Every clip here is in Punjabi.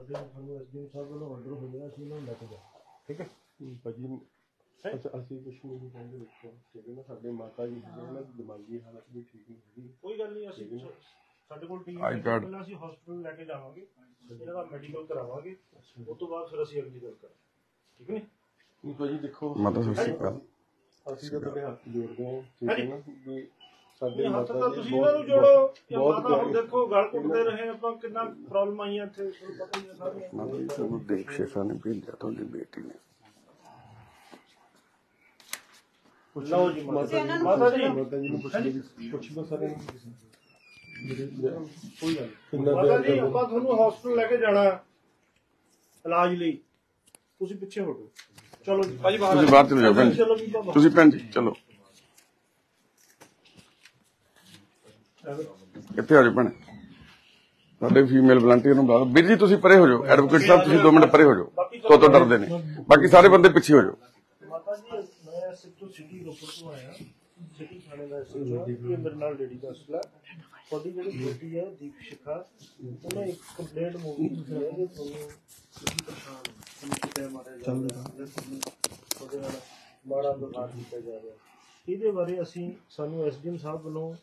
ਸਾਨੂੰ ਐਸਡੀਐਮ ਸਾਹਿਬ ਵੱਲੋਂ ਆਰਡਰ ਹੋਇਆ ਸੀ ਉਹਨਾਂ ਨੂੰ ਲੈ ਕੇ ਜਾ ਠੀਕ ਹੈ? ਭਾਜੀ ਅੱਛਾ ਅਸੀਂ ਕੁਝ ਨਹੀਂ ਕਹਿੰਦੇ ਦੇਖੋ ਸਾਡੇ ਮਾਤਾ ਜੀ ਜਿਹੜੇ ਉਹਨਾਂ ਦੀ ਦਿਮਾਗੀ ਹਾਲਤ ਵੀ ਠੀਕ ਨਹੀਂ ਹੈਗੀ। ਕੋਈ ਗੱਲ ਨਹੀਂ ਅਸੀਂ ਸਾਡੇ ਕੋਲ ਟੀਮ ਆਈ ਕਾਰਡ। ਪਹਿਲਾਂ ਅਸੀਂ ਹਸਪੀਟਲ ਲੈ ਕੇ ਜਾਵਾਂਗੇ। ਇਹਨਾਂ ਦਾ ਮੈਡੀਕਲ ਕਰਾਵਾਂਗੇ। ਉਸ ਤੋਂ ਬਾਅਦ ਫਿਰ ਅਸੀਂ ਅਗਲੀ ਗੱਲ ਕਰਾਂਗੇ। ਠੀਕ ਹੈ ਨੀ ਨਹੀਂ ਭਾਜੀ ਦੇਖੋ ਮਾਤਾ ਸਤਿ ਸ਼੍ਰੀ ਅਕਾਲ ਅਸੀਂ ਤਾਂ ਤੁਹਾਡੇ ਹੱਥ ਜੋੜਦੇ ਹਾਂ ਠੀਕ ਹੈ ਨਾ? ਵੀ ਸਾਡੇ ਹੱਥ ਮਾਤਾ ਤਾਂ ਜੀ ਤੁਸੀਂ ਇਹਨਾਂ ਨੂੰ ਜੋੜੋ। ਬਹੁਤ ਮਾਤਾ ਹੁਣ ਪਿਆਰੇ। ਦੇਖੋ ਗਲ ਘੁੱਟਦੇ ਰਹੇ ਆਪਾਂ ਕਿੰਨਾ ਪ੍ਰੋਬਲਮ ਆਈਆਂ ਇੱਥੇ ਤੁਹਾਨੂੰ ਪਤਾ ਹੀ ਹੈ ਸਾਰੀਆਂ ਮਾਤਾ ਜੀ ਤੁਹਾਨੂੰ ਦੇਖ ਸ਼ੇਖਾ ਨੇ ਭੇਜਿਆ ਤੁਹਾਡੀ ਬੇਟੀ ਨੇ। ਲਓ ਜੀ ਮਾਤਾ ਜੀ ਮਾਤਾ ਜੀ। ਮਾਤਾ ਜੀ ਨੂੰ ਪੁੱਛ। ਲਈ ਪੁੱਛ ਲਓ ਸਾਰੇ ਨੂੰ ਮੇਰੇ ਕੋਈ ਗੱਲ ਕਿੰਨਾ ਨਹੀਂ ਮਾਤਾ ਜੀ ਪਿਆਰ ਆਪਾਂ ਤੁਹਾਨੂੰ ਹਸਪੀਟਲ ਲੈ ਕੇ ਜਾਣਾ ਹੈ। ਇਲਾਜ ਲਈ। ਤੁਸੀਂ ਪਿੱਛੇ ਹਟੋ। ਚਲੋ ਜੀ ਭਾਜੀ ਤੁਸੀਂ ਬਾਹਰ ਚਲੇ ਜਾਓ ਭੈਣ ਜੀ। ਚਲੋ ਜੀ ਬਾਬਾ। ਤੁਸੀਂ ਭੈਣ ਜੀ ਚਲੋ। ਕਿੱਥੇ ਆ ਜਾਓ ਭੈਣ। ਸਾਡੇ ਫੀਮੇਲ ਵਲੰਟੀਅਰ ਨੂੰ ਬੁਲਾਓ ਵੀਰ ਜੀ, ਤੁਸੀਂ ਪਰੇ ਹੋ ਜਾਓ। ਐਡਵੋਕੇਟ ਸਾਹਿਬ, ਤੁਸੀਂ 2 ਮਿੰਟ ਪਰੇ ਹੋ ਜਾਓ। ਤੋਂ ਤੋਂ ਡਰਦੇ ਨੇ। ਬਾਕੀ ਸਾਰੇ ਬੰਦੇ ਪਿੱਛੇ ਹੋ ਜਾਓ। ਮਾਤਾ ਜੀ ਮੈਂ ਸਿੱਧੂ ਸਿਟੀ ਰੋਪੜ ਤੋਂ ਆਇਆ ਸਿਟੀ ਥਾਣੇ ਦਾ ਐਸਐਚਓ ਇਹ ਮੇਰੇ ਨਾਲ ਲੇਡੀ ਕਾਂਸਟਲ ਹੈ ਤੁਹਾਡੀ ਜਿਹੜੀ ਬੇਟੀ ਹੈ ਦੀਪ ਸ਼ਿਖਾ ਉਹਨੇ ਇੱਕ ਕੰਪਲੇਂਟ ਮੂਵੀ ਕੀਤੀ ਹੈ ਕਿ ਤੁਹਾਨੂੰ ਤੁਸੀਂ ਪਰੇਸ਼ਾਨ ਹੋ ਤੁਹਾਨੂੰ ਕਿਤੇ ਮਾਰਿਆ ਜਾ ਰਿਹਾ ਜਾਂ ਤੁਹਾਨੂੰ ਉਹਦੇ ਨਾਲ ਮਾੜਾ ਵਿਵਹਾਰ ਕੀਤਾ ਜਾ ਰਿਹਾ। ਇਹਦੇ ਬਾਰੇ ਅਸੀਂ ਸਾਨੂੰ ਐਸਡੀਐਮ ਸਾਹਿਬ ਵੱਲੋਂ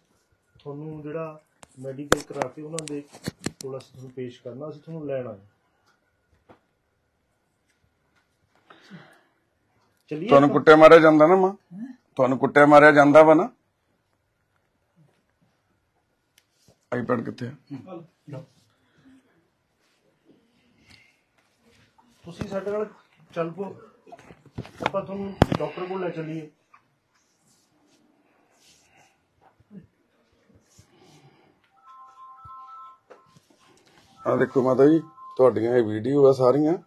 ਤੁਹਾਨੂੰ ਜਿਹੜਾ ਮੈਡੀਕਲ ਕਰਾ ਕੇ ਉਹਨਾਂ ਦੇ ਕੋਲ ਅਸੀਂ ਤੁਹਾਨੂੰ ਪੇਸ਼ ਕਰਨਾ ਅਸੀਂ ਤੁਹਾਨੂੰ ਲੈਣ ਆਏ ਚਲਿਏ ਤੁਹਾਨੂੰ ਕੁੱਟਿਆ ਮਾਰਿਆ ਜਾਂਦਾ ਨਾ ਮਾਂ? ਤੁਹਾਨੂੰ ਕੁੱਟਿਆ ਮਾਰਿਆ ਜਾਂਦਾ ਵਾ ਨਾ? ਆਈਪੈਡ ਕਿੱਥੇ ਆ? ਤੁਸੀਂ ਸਾਡੇ ਨਾਲ ਚੱਲ ਪੋ ਆਪਾਂ ਤੁਹਾਨੂੰ ਡਾਕਟਰ ਕੋਲ ਲੈ ਚੱਲੀਏ। ਆ ਦੇਖੋ ਮਾਤਾ ਜੀ ਤੁਹਾਡੀਆਂ ਇਹ ਵੀਡੀਓ ਆ ਸਾਰੀਆਂ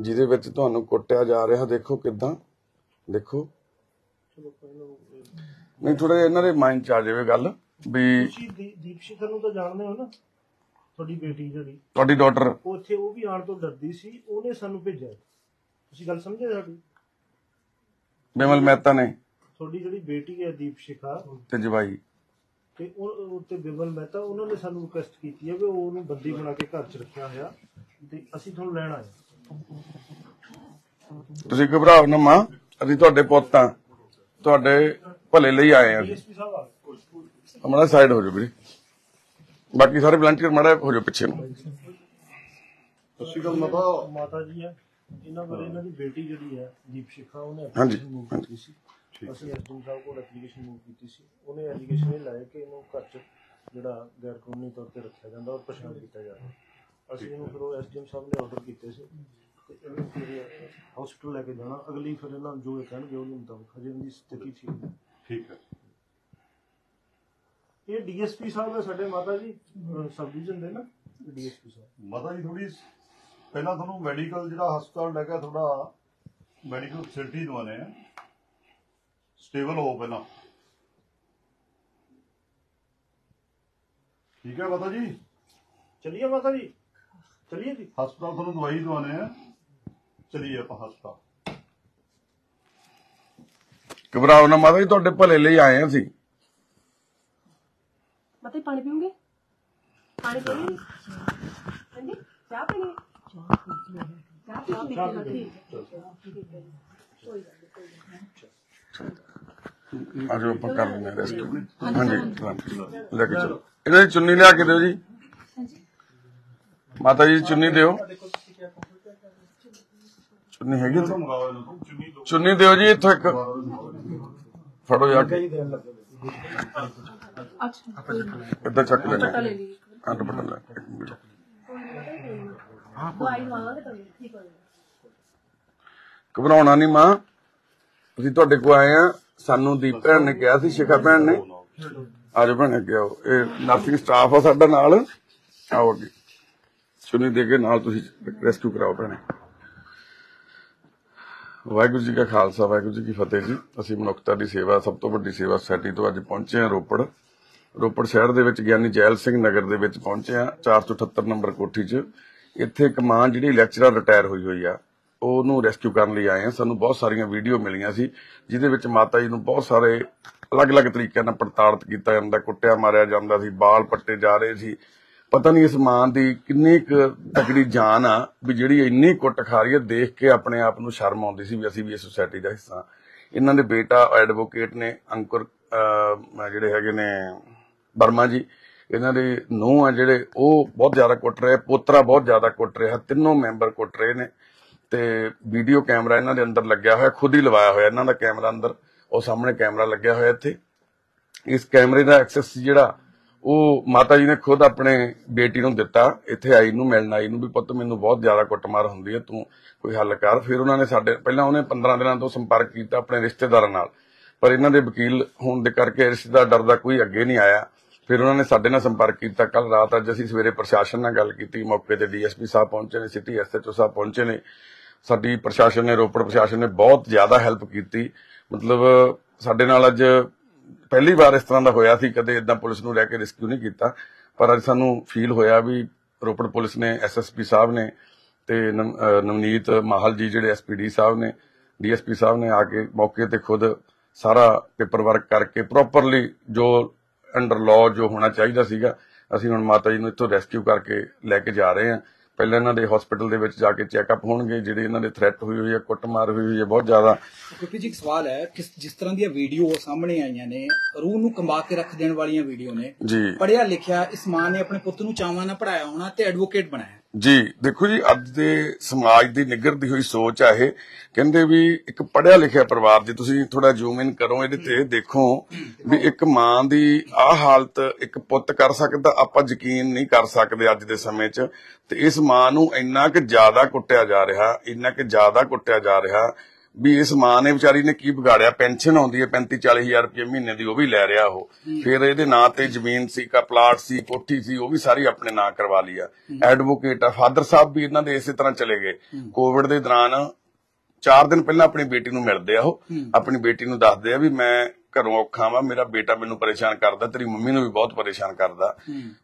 ਜਿਹਦੇ ਵਿੱਚ ਤੁਹਾਨੂੰ ਕੁੱਟਿਆ ਜਾ ਰਿਹਾ ਦੇਖੋ ਕਿਦਾਂ ਦੇਖੋ। ਨਹੀਂ ਥੋੜਾ ਇਹਨਾਂ ਦੇ ਮਾਈਂਡ ਚ ਆ ਜਾਵੇ ਗੱਲ ਵੀ ਤੁਸੀਂ ਦੀ- ਨੂੰ ਤਾਂ ਜਾਣਦੇ ਹੋ ਨਾ ਤੁਹਾਡੀ ਬੇਟੀ ਜਿਹੜੀ। ਤੁਹਾਡੀ ਡਾਟਰ ਉਹ ਇੱਥੇ ਉਹ ਵੀ ਆਉਣ ਤੋਂ ਡਰਦੀ ਸੀ ਉਹਨੇ ਸਾਨੂੰ ਭੇਜਿਆ। ਤੁਸੀਂ ਗੱਲ ਸਮਝੇ ਸਾਡੀ? ਬਿਮਲ ਮਹਿਤਾ ਨੇ। ਤੁਹਾਡੀ ਜਿਹੜੀ ਬੇਟੀ ਹੈ ਦੀਪ ਸ਼ਿਖਾ ਤੇ ਜਵਾਈ। ਤੇ ਉਹ ਉਹ ਤੇ ਬਿਮਲ ਮਹਿਤਾ ਉਹਨਾਂ ਨੇ ਸਾਨੂੰ ਰਿਕੁਐਸਟ ਕੀਤੀ ਹੈ ਵੀ ਉਹ ਉਹਨੂੰ ਬੰਦੀ ਬਣਾ ਕੇ ਘਰ 'ਚ ਰੱਖਿਆ ਹੋਇਆ ਤੇ ਅਸੀਂ ਤੁਹਾਨੂੰ ਲੈਣ ਆਏ ਤੁਸੀਂ ਘਬਰਾਓ ਨਾ ਮਾਂ ਅਸੀਂ ਤੁਹਾਡੇ ਪੁੱਤ ਆ ਤੁਹਾਡੇ ਭਲੇ ਲਈ ਆਏ ਆ ਡੀਐਸਪੀ ਸਾਹਿਬ ਆ। ਹਮਾਰਾ ਸਾਈਡ ਹੋ ਜਾਓ ਵੀਰੇ। ਬਾਕੀ ਸਾਰੇ ਵਲੰਟੀਅਰ ਮਾੜਾ ਹੋ ਜਾਓ ਪਿੱਛੇ ਨੂੰ। ਸਸੀ ਗੱਲ ਮਾਤਾ। ਮਾਤਾ ਜੀ ਹੈ। ਇਹਨਾਂ ਬਾਰੇ ਇਹਨਾਂ ਦੀ ਬੇਟੀ ਜਿਹੜੀ ਹੈ ਦੀਪ ਸ਼ਿਖਾ ਉਹਨੇ ਹਾਂਜੀ, application move ਕੀਤੀ ਸੀ। ਅਸੀਂ ਐਸਡੀਐਮ ਸਾਹਿਬ ਕੋਲ ਐਪਲੀਕੇਸ਼ਨ ਮੂਵ ਕੀਤੀ ਸੀ। ਉਹਨੇ ਐਲੀਗੇਸ਼ਨ ਇਹ ਲਾਇਆ ਕਿ ਇਹਨੂੰ ਘਰ 'ਚ ਜਿਹੜਾ ਗੈਰ ਕਾਨੂੰਨੀ ਤੌਰ ਤੇ ਰੱਖਿਆ ਜਾਂਦਾ ਔਰ ਪਛਾਣ ਕੀਤਾ ਜਾ ਰਿਹਾ ਅਸੀਂ ਇਹਨੂੰ ਫਿਰ ਉਹ ਐਸਡੀਐਮ ਸਾਹਿਬ ਨੇ ਆਰਡਰ ਕੀਤੇ ਸੀ। ਤੇ ਇਹਨੂੰ ਫਿਰ ਹਸਪੀਟਲ ਲੈ ਕੇ ਜਾਣਾ। ਅਗਲੀ ਫਿਰ ਇਹਨਾਂ ਨੂੰ ਜੋ ਇਹ ਕਹਿਣਗੇ ਉਹਦੇ ਮੁਤਾਬਕ। ਹਜੇ ਇਹਦੀ ਸਥਿਤੀ ਠੀਕ ਨਹੀਂ ਠੀਕ ਹੈ। ਇਹ ਡੀਐਸਪੀ ਸਾਹਿਬ ਹੈ ਸਾਡੇ ਮਾਤਾ ਜੀ ਸਬ ਡਿਵੀਜ਼ਨ ਦੇ ਨਾ ਡੀਐਸਪੀ ਸਾਹਿਬ। ਮਾਤਾ ਜੀ ਥੋੜੀ ਪਹਿਲਾਂ ਤੁਹਾਨੂੰ ਮੈਡੀਕਲ ਜਿਹੜਾ ਹਸਪਤਾਲ ਲੈ ਕੇ ਥੋੜਾ ਮੈਡੀਕਲ ਫੈਸਿਲਿਟੀ ਦਵਾਨੇ ਆ। ਸਟੇਬਲ ਹੋ ਪਹਿਲਾਂ। ਠੀਕ ਹੈ ਮਾਤਾ ਜੀ? ਚਲਿਏ ਮਾਤਾ ਜੀ? ਚਲਿਏ ਜੀ? ਹਸਪਤਾਲ ਤੁਹਾਨੂੰ ਦਵਾਈ ਦਵਾਨੇ ਆ। ਚਲਿਏ ਆਪਾਂ ਹਸਪਤਾਲ। ਘਬਰਾਓ ਨਾ ਮਾਤਾ ਜੀ ਤੁਹਾਡੇ ਭਲੇ ਲਈ ਆਏ ਆ ਅਸੀਂ। ਮਤੇ ਪਾਣੀ ਪੀਓਗੇ? ਪਾਣੀ ਪੀਓਗੇ? ਹਾਂਜੀ ਚਾਹ ਪੀਣੀ ਆਜੋ ਆਪਾਂ ਕਰ ਲੈਂਦੇ ਰੈਸਟ ਹਾਂਜੀ ਲੈ ਕੇ ਚਲੋ। ਇਹਨਾਂ ਦੀ ਚੁੰਨੀ ਲਿਆ ਕੇ ਦਿਓ ਜੀ। ਮਾਤਾ ਜੀ ਚੁੰਨੀ ਦਿਓ। ਚੁੰਨੀ ਹੈਗੀ ਚੁੰਨੀ ਦਿਓ ਜੀ ਇੱਥੋਂ ਇੱਕ। ਫੜੋ ਜਾ ਕੇ। ਅੱਛਾ। ਇੱਧਰ ਚੱਕ ਲੈਣੇ ਹਾਂ। ਦੁਪੱਟਾ ਲੈ ਘਬਰਾਉਣਾ ਨਹੀਂ ਮਾਂ। ਅਸੀਂ ਤੁਹਾਡੇ ਕੋਲ ਆਏ ਆ। ਸਾਨੂੰ ਦੀਪ ਭੈਣ ਨੇ ਕਿਹਾ ਸੀ ਸ਼ਿਖਾ ਭੈਣ ਨੇ। ਆਜੋ ਭੈਣ ਅੱਗੇ ਆਓ। ਇਹ ਨਰਸਿੰਗ ਸਟਾਫ ਆ ਸਾਡਾ ਨਾਲ। ਆਓ ਅੱਗੇ। ਚੁੰਨੀ ਦੇ ਕੇ ਨਾਲ ਤੁਸੀਂ ਰੈਸਕਿਊ ਕਰਾਓ ਭੈਣੇ। ਵਾਹਿਗੁਰੂ ਜੀ ਕਾ ਖਾਲਸਾ ਵਾਹਿਗੁਰੂ ਜੀ ਕੀ ਫਤਿਹ ਜੀ। ਅਸੀਂ ਮਨੁੱਖਤਾ ਦੀ ਸੇਵਾ ਸਭ ਤੋਂ ਵੱਡੀ ਸੇਵਾ ਸੁਸਾਇਟੀ ਤੋਂ ਅੱਜ ਪਹੁੰਚੇ ਹਾਂ ਰੋਪੜ। ਰੋਪੜ ਸ਼ਹਿਰ ਦੇ ਵਿੱਚ ਗਿਆਨੀ ਜੈਲ ਸਿੰਘ ਨਗਰ ਦੇ ਵਿੱਚ ਪਹੁੰਚੇ ਹਾਂ 478 ਨੰਬਰ ਕੋਠੀ 'ਚ। ਇੱਥੇ ਇੱਕ ਮਾਂ ਜਿਹੜੀ ਲੈਕਚਰਰ ਰਿਟਾਇਰ ਹੋਈ ਹੋਈ ਆ, ਉਹਨੂੰ ਰੈਸਕਿਊ ਕਰਨ ਲਈ ਆਏ ਹਾਂ ਸਾਨੂੰ ਬਹੁਤ ਸਾਰੀਆਂ ਵੀਡੀਓ ਮਿਲੀਆਂ ਸੀ, ਜਿਹਦੇ ਵਿੱਚ ਮਾਤਾ ਜੀ ਨੂੰ ਬਹੁਤ ਸਾਰੇ ਅਲੱਗ-ਅਲੱਗ ਤਰੀਕਿਆਂ ਨਾਲ ਪ੍ਰਤਾੜਿਤ ਕੀਤਾ ਜਾਂਦਾ, ਕੁੱਟਿਆ ਮਾਰਿਆ ਜਾਂਦਾ ਸੀ, ਬਾਲ ਪੱਟੇ ਜਾ ਰਹੇ ਸੀ। ਪਤਾ ਨਹੀਂ ਇਸ ਮਾਂ ਦੀ ਕਿੰਨੀ ਕੁ ਤਕੜੀ ਜਾਨ ਆ, ਵੀ ਜਿਹੜੀ ਇੰਨੀ ਕੁੱਟ ਖਾ ਰਹੀ ਹੈ ਦੇਖ ਕੇ ਆਪਣੇ ਆਪ ਨੂੰ ਸ਼ਰਮ ਆਉਂਦੀ ਸੀ ਵੀ ਅਸੀਂ ਵੀ ਇਸ ਸੁਸਾਇਟੀ ਦਾ ਹਿੱਸਾ ਇਹਨਾਂ ਦੇ ਬੇਟਾ ਐਡਵੋਕੇਟ ਨੇ, ਅੰਕੁਰ ਜਿਹੜੇ ਹੈਗੇ ਨੇ, ਵਰਮਾ ਜੀ ਇਹਨਾਂ ਦੇ ਨੂੰਹ ਆ ਜਿਹੜੇ, ਉਹ ਬਹੁਤ ਜ਼ਿਆਦਾ ਕੁੱਟ ਰਹੇ ਪੋਤਰਾ ਬਹੁਤ ਜ਼ਿਆਦਾ ਕੁੱਟ ਰਿਹਾ, ਤਿੰਨੋਂ ਮੈਂਬਰ ਕੁੱਟ ਰਹੇ ਨੇ ਤੇ ਵੀਡੀਓ ਕੈਮਰਾ ਇਹਨਾਂ ਦੇ ਅੰਦਰ ਲੱਗਿਆ ਹੋਇਆ, ਖੁਦ ਹੀ ਲਵਾਇਆ ਹੋਇਆ ਇਹਨਾਂ ਦਾ ਕੈਮਰਾ ਅੰਦਰ, ਉਹ ਸਾਹਮਣੇ ਕੈਮਰਾ ਲੱਗਿਆ ਹੋਇਆ ਇੱਥੇ। ਇਸ ਕੈਮਰੇ ਦਾ ਐਕਸੈਸ ਜਿਹੜਾ, ਉਹ ਮਾਤਾ ਜੀ ਨੇ ਖੁਦ ਆਪਣੇ ਬੇਟੀ ਨੂੰ ਦਿੱਤਾ, ਇੱਥੇ ਆਈ ਨੂੰ, ਮਿਲਣ ਆਈ ਨੂੰ ਵੀ ਪੁੱਤ ਮੈਨੂੰ ਬਹੁਤ ਜ਼ਿਆਦਾ ਕੁੱਟਮਾਰ ਹੁੰਦੀ ਹੈ, ਤੂੰ ਕੋਈ ਹੱਲ ਕਰ। ਫਿਰ ਉਹਨਾਂ ਨੇ ਸਾਡੇ, ਪਹਿਲਾਂ ਉਹਨੇ 15 ਦਿਨਾਂ ਤੋਂ ਸੰਪਰਕ ਕੀਤਾ ਆਪਣੇ ਰਿਸ਼ਤੇਦਾਰਾਂ ਨਾਲ, ਪਰ ਇਹਨਾਂ ਦੇ ਵਕੀਲ ਹੋਣ ਦੇ ਕਰਕੇ ਰਿਸ਼ਤੇਦਾਰ ਡਰਦਾ ਕੋਈ ਅੱਗੇ ਨਹੀਂ ਆਇਆ। ਫਿਰ ਉਹਨਾਂ ਨੇ ਸਾਡੇ ਨਾਲ ਸੰਪਰਕ ਕੀਤਾ। ਕੱਲ ਰਾਤ ਅੱਜ ਅਸੀਂ ਸਵੇਰੇ ਪ੍ਰਸ਼ਾਸਨ ਨਾਲ ਗੱਲ ਕੀਤੀ। ਮੌਕੇ ਤੇ ਡੀਐਸਪੀ ਸਾਹਿਬ ਪਹੁੰਚੇ ਨੇ, ਸਿਟੀ ਐਸਐਚਓ ਸਾਹਿਬ ਪਹੁੰਚੇ ਨੇ। ਸਾਡੀ ਪ੍ਰਸ਼ਾਸਨ ਨੇ, ਰੋਪੜ ਪ੍ਰਸ਼ਾਸਨ ਨੇ ਬਹੁਤ ਜ਼ਿਆਦਾ ਹੈਲਪ ਕੀਤੀ। ਮਤਲਬ ਸਾਡੇ ਨਾਲ ਅੱਜ ਪਹਿਲੀ ਵਾਰ ਇਸ ਤਰ੍ਹਾਂ ਦਾ ਹੋਇਆ ਸੀ, ਕਦੇ ਇਦਾਂ ਪੁਲਿਸ ਨੂੰ ਲੈ ਕੇ ਰਿਸਕਿਊ ਨਹੀਂ ਕੀਤਾ। ਪਰ ਅੱਜ ਸਾਨੂੰ ਫੀਲ ਹੋਇਆ ਵੀ ਰੋਪੜ ਪੁਲਿਸ ਨੇ, ਐਸਐਸਪੀ ਸਾਹਿਬ ਨੇ ਤੇ ਨਵ- ਨਵਨੀਤ ਮਾਹਲ ਜੀ ਜਿਹੜੇ ਐਸਪੀਡੀ ਸਾਹਿਬ ਨੇ, ਡੀਐਸਪੀ ਸਾਹਿਬ ਨੇ ਆ ਕੇ ਮੌਕੇ ਤੇ ਖੁਦ ਸਾਰਾ ਪੇਪਰ ਵਰਕ ਕਰਕੇ ਪ੍ਰੋਪਰਲੀ ਜੋ ਅੰਡਰ ਲਾਅ ਜੋ ਹੋਣਾ ਚਾਹੀਦਾ ਸੀਗਾ ਅਸੀਂ ਹੁਣ ਮਾਤਾ ਜੀ ਨੂੰ ਇੱਥੋਂ ਰੈਸਕਿਊ ਕਰਕੇ ਲੈ ਕੇ ਜਾ ਰਹੇ ਹਾਂ। ਪਹਿਲਾਂ ਇਹਨਾਂ ਦੇ ਹਸਪੀਟਲ ਦੇ ਵਿੱਚ ਜਾ ਕੇ ਚੈੱਕਅਪ ਹੋਣਗੇ ਜਿਹੜੇ ਇਹਨਾਂ ਦੇ ਥ੍ਰੈਟ ਹੋਈ ਹੋਈ ਹੈ ਕੁੱਟਮਾਰ ਹੋਈ ਹੋਈ ਹੈ ਬਹੁਤ ਜ਼ਿਆਦਾ। ਕਿਉਂਕਿ ਜੀ ਇੱਕ ਸਵਾਲ ਹੈ ਕਿ ਜਿਸ ਤਰ੍ਹਾਂ ਦੀਆਂ ਵੀਡੀਓ ਸਾਹਮਣੇ ਆਈਆਂ ਨੇ ਰੂਹ ਨੂੰ ਕੰਬਾ ਕੇ ਰੱਖ ਦੇਣ ਵਾਲੀਆਂ ਵੀਡੀਓ ਨੇ। ਜੀ। ਪੜਿਆ ਲਿਖਿਆ ਇਸ ਮਾਂ ਨੇ ਆਪਣੇ ਪੁੱਤ ਨੂੰ ਚਾਵਾਂ ਨਾਲ ਪੜਾਇਆ ਹੋਣਾ ਤੇ ਐਡਵੋਕੇਟ ਬਣਾਇਆ। ਜੀ, ਦੇਖੋ ਜੀ, ਅੱਜ ਦੇ ਸਮਾਜ ਦੀ ਨਿਗਰਦੀ ਹੋਈ ਸੋਚ ਆ ਇਹ। ਕਹਿੰਦੇ ਵੀ ਇੱਕ ਪੜ੍ਹਿਆ ਲਿਖਿਆ ਪਰਿਵਾਰ, ਜੇ ਤੁਸੀਂ ਥੋੜਾ ਜ਼ੂਮ ਇਨ ਕਰੋ ਇਹਦੇ ਤੇ ਦੇਖੋ ਵੀ ਇੱਕ ਮਾਂ ਦੀ ਆ ਹਾਲਤ ਇੱਕ ਪੁੱਤ ਕਰ ਸਕਦਾ, ਆਪਾਂ ਯਕੀਨ ਨਹੀਂ ਕਰ ਸਕਦੇ ਅੱਜ ਦੇ ਸਮੇਂ 'ਚ। ਤੇ ਇਸ ਮਾਂ ਨੂੰ ਇੰਨਾ ਕਿ ਜ਼ਿਆਦਾ ਕੁੱਟਿਆ ਜਾ ਰਿਹਾ, ਇੰਨਾ ਕਿ ਜ਼ਿਆਦਾ ਕੁੱਟਿਆ ਜਾ ਰਿਹਾ ਵੀ ਇਸ ਮਾਂ ਨੇ ਵਿਚਾਰੀ ਨੇ ਕੀ ਵਿਗਾੜਿਆ? ਪੈਨਸ਼ਨ ਆਉਂਦੀ ਹੈ 35 40 ਹਜ਼ਾਰ ਰੁਪਏ ਮਹੀਨੇ ਦੀ ਉਹ ਵੀ ਲੈ ਰਿਹਾ ਉਹ। ਫਿਰ ਇਹਦੇ ਨਾਂ ਤੇ ਜ਼ਮੀਨ ਸੀ ਕਾ ਪਲਾਟ ਸੀ ਕੋਠੀ ਸੀ ਉਹ ਵੀ ਸਾਰੀ ਆਪਣੇ ਨਾਂ ਕਰਵਾ ਲਈ ਆ। ਐਡਵੋਕੇਟ ਆ ਫਾਦਰ ਸਾਹਿਬ ਵੀ ਇਹਨਾਂ ਦੇ ਇਸੇ ਤਰ੍ਹਾਂ ਚਲੇ ਗਏ। ਕੋਵਿਡ ਦੇ ਦੌਰਾਨ ਚਾਰ ਦਿਨ ਪਹਿਲਾਂ ਆਪਣੀ ਬੇਟੀ ਨੂੰ ਮਿਲਦੇ ਆ ਉਹ। ਆਪਣੀ ਬੇਟੀ ਨੂੰ ਦੱਸਦੇ ਆ ਵੀ ਮੈਂ ਘਰੋਂ ਔਖਾ ਵਾਂ ਮੇਰਾ ਬੇਟਾ ਮੈਨੂੰ ਪਰੇਸ਼ਾਨ ਕਰਦਾ ਤੇਰੀ ਮੰਮੀ ਨੂੰ ਵੀ ਬਹੁਤ ਪਰੇਸ਼ਾਨ ਕਰਦਾ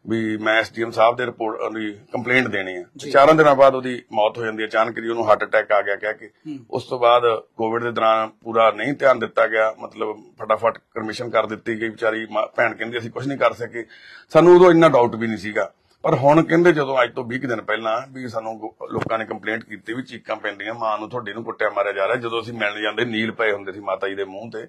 ਵੀ ਮੈਂ ਐਸਡੀਐਮ ਸਾਹਿਬ ਦੇ ਰਿਪੋਰਟ ਉਹਦੀ ਕੰਪਲੇਂਟ ਦੇਣੀ ਆ। ਤੇ ਚਾਰਾਂ ਦਿਨਾਂ ਬਾਅਦ ਉਹਦੀ ਮੌਤ ਹੋ ਜਾਂਦੀ ਹੈ ਅਚਾਨਕ ਜੀ ਉਹਨੂੰ ਹਾਰਟ ਅਟੈਕ ਆ ਗਿਆ ਕਹਿ ਕੇ। ਉਸ ਤੋਂ ਬਾਅਦ ਕੋਵਿਡ ਦੇ ਦੌਰਾਨ ਪੂਰਾ ਨਹੀਂ ਧਿਆਨ ਦਿੱਤਾ ਗਿਆ ਮਤਲਬ ਫਟਾਫਟ ਪਰਮਿਸ਼ਨ ਕਰ ਦਿੱਤੀ ਗਈ ਵਿਚਾਰੀ ਭੈਣ ਕਹਿੰਦੀ ਅਸੀਂ ਕੁਝ ਨਹੀਂ ਕਰ ਸਕੇ। ਸਾਨੂੰ ਉਦੋਂ ਇੰਨਾ ਡਾਊਟ ਵੀ ਨਹੀਂ ਸੀਗਾ ਪਰ ਹੁਣ ਕਹਿੰਦੇ ਜਦੋਂ ਅੱਜ ਤੋਂ 20 ਕੁ ਦਿਨ ਪਹਿਲਾਂ ਵੀ ਸਾਨੂੰ ਲੋਕਾਂ ਨੇ ਕੰਪਲੇਂਟ ਕੀਤੀ ਵੀ ਚੀਕਾਂ ਪੈਂਦੀਆਂ ਮਾਂ ਨੂੰ ਤੁਹਾਡੇ ਨੂੰ ਕੁੱਟਿਆ ਮਾਰਿਆ ਜਾ ਰਿਹਾ ਜਦੋਂ ਅਸੀਂ ਮਿਲਣ ਜਾਂਦੇ ਨੀਲ ਪਏ ਹੁੰਦੇ ਸੀ ਮਾਤਾ ਜੀ ਦੇ ਮੂੰਹ ਤੇ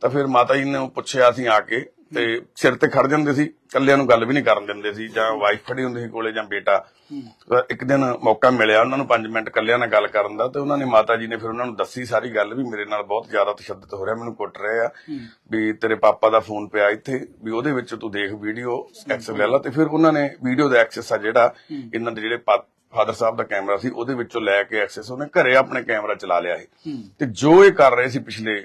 ਤਾਂ ਫਿਰ ਮਾਤਾ ਜੀ ਨੇ ਪੁੱਛਿਆ ਅਸੀਂ ਆ ਕੇ ਤੇ ਸਿਰ ਤੇ ਖੜ ਜਾਂਦੇ ਸੀ ਕੱਲਿਆਂ ਨੂੰ ਗੱਲ ਵੀ ਨਹੀਂ ਕਰਨ ਦਿੰਦੇ ਸੀ ਜਾਂ ਵਾਈਫ ਖੜੀ ਹੁੰਦੀ ਸੀ ਕੋਲੇ ਜਾਂ ਬੇਟਾ। ਇੱਕ ਦਿਨ ਮੌਕਾ ਮਿਲਿਆ ਉਹਨਾਂ ਨੂੰ 5 ਮਿੰਟ ਕੱਲਿਆਂ ਨਾਲ ਗੱਲ ਕਰਨ ਦਾ ਤੇ ਉਹਨਾਂ ਨੇ ਮਾਤਾ ਜੀ ਨੇ ਫਿਰ ਉਹਨਾਂ ਨੂੰ ਦੱਸੀ ਸਾਰੀ ਗੱਲ ਵੀ ਮੇਰੇ ਨਾਲ ਬਹੁਤ ਜ਼ਿਆਦਾ ਤਸ਼ੱਦਦ ਹੋ ਰਿਹਾ ਮੈਨੂੰ ਕੁੱਟ ਰਹੇ ਆ ਵੀ ਤੇਰੇ ਪਾਪਾ ਦਾ ਫੋਨ ਪਿਆ ਇੱਥੇ ਵੀ ਉਹਦੇ ਵਿੱਚ ਤੂੰ ਦੇਖ ਵੀਡੀਓ ਐਕਸੈਸ ਲੈ ਲਾ ਤੇ ਫਿਰ ਉਹਨਾਂ ਨੇ ਵੀਡੀਓ ਦਾ ਐਕਸੈਸ ਆ ਜਿਹੜਾ ਇਹਨਾਂ ਦੇ ਜਿਹੜੇ ਫਾਦਰ ਸਾਹਿਬ ਦਾ ਕੈਮਰਾ ਸੀ ਉਹਦੇ ਵਿੱਚੋਂ ਲੈ ਕੇ ਐਕਸੈਸ ਉਹਨੇ ਘਰੇ ਆਪਣੇ ਕੈਮਰਾ ਚਲਾ ਲਿਆ ਸੀ। ਤੇ ਜੋ ਇਹ ਕਰ ਰਹੇ ਸੀ ਪਿਛਲੇ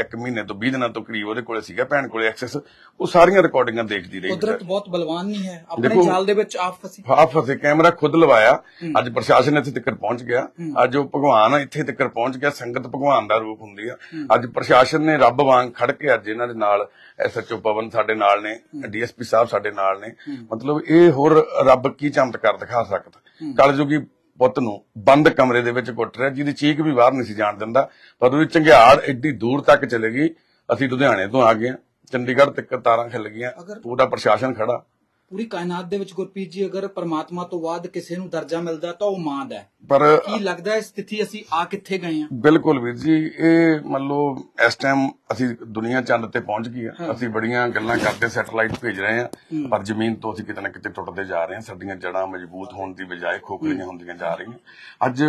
ਇੱਕ ਮਹੀਨੇ ਤੋਂ 20 ਦਿਨਾਂ ਤੋਂ ਕਰੀਬ ਉਹਦੇ ਕੋਲੇ ਸੀਗਾ ਭੈਣ ਕੋਲੇ ਐਕਸੈਸ ਉਹ ਸਾਰੀਆਂ ਰਿਕਾਰਡਿੰਗਾਂ ਦੇਖਦੀ ਰਹੀ। ਕੁਦਰਤ ਬਹੁਤ ਬਲਵਾਨ ਨਹੀਂ ਹੈ। ਆਪਣੇ ਜਾਲ ਦੇ ਵਿੱਚ ਆਪ ਫਸੀ। ਆਪ ਫਸੇ ਕੈਮਰਾ ਖੁਦ ਲਵਾਇਆ। ਅੱਜ ਪ੍ਰਸ਼ਾਸਨ ਇੱਥੇ ਤੱਕ ਪਹੁੰਚ ਗਿਆ। ਅੱਜ ਉਹ ਭਗਵਾਨ ਆ ਇੱਥੇ ਤੱਕ ਪਹੁੰਚ ਗਿਆ ਸੰਗਤ ਭਗਵਾਨ ਦਾ ਰੂਪ ਹੁੰਦੀ ਆ। ਅੱਜ ਪ੍ਰਸ਼ਾਸਨ ਨੇ ਰੱਬ ਵਾਂਗ ਖੜ ਕੇ ਅੱਜ ਇਹਨਾਂ ਦੇ ਨਾਲ ਐਸਐਚਓ ਪਵਨ ਸਾਡੇ ਨਾਲ ਨੇ ਡੀਐਸਪੀ ਸਾਹਿਬ ਸਾਡੇ ਨਾਲ ਨੇ। ਮਤਲਬ ਇਹ ਹੋਰ ਰੱਬ ਕੀ ਚਮਤਕਾਰ ਦਿਖਾ ਸਕਦਾ। ਕਲਯੁਗੀ ਪੁੱਤ ਨੂੰ ਬੰਦ ਕਮਰੇ ਦੇ ਵਿੱਚ ਕੁੱਟ ਰਿਹਾ ਜਿਹਦੀ ਚੀਕ ਵੀ ਬਾਹਰ ਨਹੀਂ ਸੀ ਜਾਣ ਦਿੰਦਾ। ਪਰ ਉਹਦੀ ਚੰਗਿਆੜ ਐਡੀ ਦੂਰ ਤੱਕ ਚਲੇ ਗਈ। ਅਸੀਂ ਲੁਧਿਆਣੇ ਤੋਂ ਆ ਗਏ। ਚੰਡੀਗੜ੍ਹ ਤੱਕ ਤਾਰਾਂ ਖਿਲ ਗਈਆਂ। ਪੂਰਾ ਪ੍ਰਸ਼ਾਸਨ ਖੜਾ। ਪੂਰੀ ਕਾਇਨਾਤ ਦੇ ਵਿੱਚ ਗੁਰਪ੍ਰੀਤ ਜੀ ਅਗਰ ਪਰਮਾਤਮਾ ਤੋਂ ਬਾਅਦ ਕਿਸੇ ਨੂੰ ਦਰਜਾ ਮਿਲਦਾ ਤਾਂ ਉਹ ਮਾਂ ਦਾ ਪਰ ਕੀ ਲੱਗਦਾ ਹੈ ਸਥਿਤੀ ਅਸੀਂ ਆ ਕਿੱਥੇ ਗਏ ਹਾਂ? ਬਿਲਕੁਲ ਵੀਰ ਜੀ ਇਹ ਮੰਨ ਲਓ ਇਸ ਟਾਈਮ ਅਸੀਂ ਦੁਨੀਆ ਚੰਦ ਤੇ ਪਹੁੰਚ ਗਈ ਆ ਅਸੀਂ ਬੜੀਆਂ ਗੱਲਾਂ ਕਰਦੇ ਸੈਟਲਾਈਟ ਭੇਜ ਰਹੇ ਆ ਪਰ ਜ਼ਮੀਨ ਤੋਂ ਅਸੀਂ ਕਿਤੇ ਨਾ ਕਿਤੇ ਟੁੱਟਦੇ ਜਾ ਰਹੇ ਹਾਂ। ਸਾਡੀਆਂ ਜੜਾਂ ਮਜ਼ਬੂਤ ਹੋਣ ਦੀ ਬਜਾਏ ਖੋਖਲੀਆਂ ਹੁੰਦੀਆਂ ਜਾ ਰਹੀਆਂ। ਅੱਜ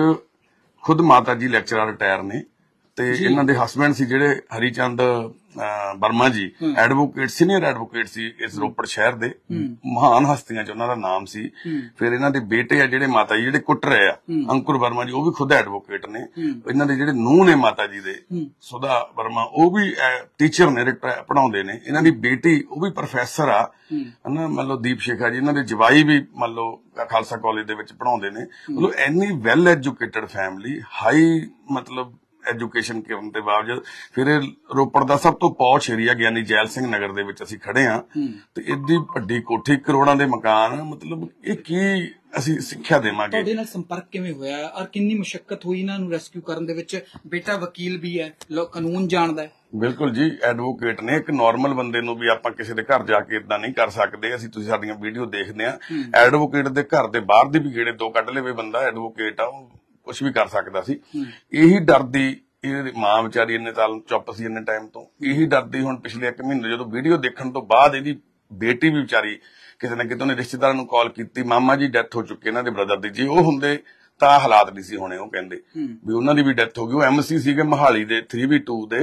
ਖੁਦ ਮਾਤਾ ਜੀ ਲੈਕਚਰਰ ਰਿਟਾਇਰ ਨੇ ਤੇ ਇਹਨਾਂ ਦੇ ਹਸਬੰਡ ਸੀ ਜਿਹੜੇ ਹਰੀਚੰਦ ਵਰਮਾ ਜੀ ਐਡਵੋਕੇਟ ਸੀਨੀਅਰ ਐਡਵੋਕੇਟ ਸੀ ਇਸ ਰੋਪੜ ਸ਼ਹਿਰ ਦੇ। ਮਹਾਨ ਹਸਤੀਆਂ ਚ ਉਹਨਾਂ ਦਾ ਨਾਮ ਸੀ। ਫਿਰ ਇਹਨਾਂ ਦੇ ਬੇਟੇ ਆ ਜਿਹੜੇ ਮਾਤਾ ਜੀ ਜਿਹੜੇ ਕੁੱਟ ਰਹੇ ਆ ਅੰਕੁਰ ਵਰਮਾ ਜੀ ਉਹ ਵੀ ਖੁਦ ਐਡਵੋਕੇਟ ਨੇ। ਇਹਨਾਂ ਦੇ ਜਿਹੜੇ ਨੂੰਹ ਨੇ ਮਾਤਾ ਜੀ ਦੇ ਸੁਧਾ ਵਰਮਾ ਉਹ ਵੀ ਟੀਚਰ ਨੇ ਰਿਟਾ- ਪੜ੍ਹਾਉਂਦੇ ਨੇ। ਇਹਨਾਂ ਦੀ ਬੇਟੀ ਉਹ ਵੀ ਪ੍ਰੋਫੈਸਰ ਆ। ਹਨਾ ਮੰਨ ਲਓ ਦੀਪ ਸ਼ੇਖਾ ਜੀ ਇਹਨਾਂ ਦੇ ਜਵਾਈ ਵੀ ਮੰਨ ਲਓ ਖਾਲਸਾ ਕਾਲਜ ਦੇ ਵਿੱਚ ਪੜ੍ਹਾਉਂਦੇ ਨੇ। ਮਤਲਬ any well educated family high ਮਤਲਬ ਐਜੂਕੇਸ਼ਨ ਕਰਨ ਦੇ ਬਾਵਜੂਦ ਫਿਰ ਇਹ ਰੋਪੜ ਦਾ ਸਭ ਤੋਂ ਪੌਸ਼ ਏਰੀਆ ਗਿਆਨੀ ਜੈਲ ਸਿੰਘ ਨਗਰ ਦੇ ਵਿੱਚ ਅਸੀਂ ਖੜੇ ਆ ਤੇ ਇੱਡੀ ਵੱਡੀ ਕੋਠੀ ਕਰੋੜਾਂ ਦੇ ਮਕਾਨ ਮਤਲਬ ਇਹ ਕੀ ਅਸੀਂ ਸਿੱਖਿਆ ਦੇਵਾਂਗੇ? ਤੁਹਾਡੇ ਨਾਲ ਸੰਪਰਕ ਕਿਵੇਂ ਹੋਇਆ? ਔਰ ਕਿੰਨੀ ਮੁਸ਼ਕਲ ਹੋਈ ਇਹਨਾਂ ਨੂੰ ਰੈਸਕਿਊ ਕਰਨ ਦੇ ਵਿੱਚ? ਬੇਟਾ ਵਕੀਲ ਵੀ ਹੈ ਕਾਨੂੰਨ ਜਾਣਦਾ ਹੈ। ਬਿਲਕੁਲ ਜੀ ਐਡਵੋਕੇਟ ਨੇ ਇੱਕ ਨਾਰਮਲ ਬੰਦੇ ਨੂੰ ਵੀ ਆਪਾਂ ਕਿਸੇ ਦੇ ਘਰ ਜਾ ਕੇ ਇਦਾਂ ਨਹੀਂ ਕਰ ਸਕਦੇ। ਅਸੀਂ ਤੁਸੀਂ ਸਾਡੀਆਂ ਵੀਡੀਓ ਦੇਖਦੇ ਆ ਐਡਵੋਕੇਟ ਦੇ ਘਰ ਦੇ ਬਾਹਰ ਦੀ ਵੀ ਗੇੜੇ ਦੋ ਕੱਢ ਲਵੇ ਬੰਦਾ ਐਡਵੋਕੇਟ ਆ ਉਹ ਕੁਝ ਵੀ ਕਰ ਸਕਦਾ ਸੀ। ਇਹੀ ਡਰਦੀ ਇਹਦੀ ਮਾਂ ਵਿਚਾਰੀ ਇੰਨੇ ਸਾਲ ਚੁੱਪ ਸੀ ਇੰਨੇ ਟਾਈਮ ਤੋਂ। ਇਹੀ ਡਰਦੀ ਹੁਣ ਪਿਛਲੇ 1 ਮਹੀਨੇ ਜਦੋਂ ਵੀਡੀਓ ਦੇਖਣ ਤੋਂ ਬਾਅਦ ਇਹਦੀ ਬੇਟੀ ਵੀ ਵਿਚਾਰੀ ਕਿਸੇ ਨਾ ਕਿਤੇ ਉਹਨੇ ਰਿਸ਼ਤੇਦਾਰਾਂ ਨੂੰ ਕਾਲ ਕੀਤੀ ਮਾਮਾ ਜੀ ਡੈਥ ਹੋ ਚੁੱਕੀ ਇਹਨਾਂ ਦੇ ਬ੍ਰਦਰ ਦੀ। ਜੀ ਉਹ ਹੁੰਦੇ ਤਾਂ ਹਾਲਾਤ ਨਹੀਂ ਸੀ ਹੋਣੇ ਉਹ ਕਹਿੰਦੇ। ਵੀ ਉਹਨਾਂ ਦੀ ਵੀ ਡੈਥ ਹੋ ਗਈ। ਉਹ ਐਮਸੀ ਸੀਗੇ ਮਹਾਲੀ ਦੇ 3v2 ਦੇ।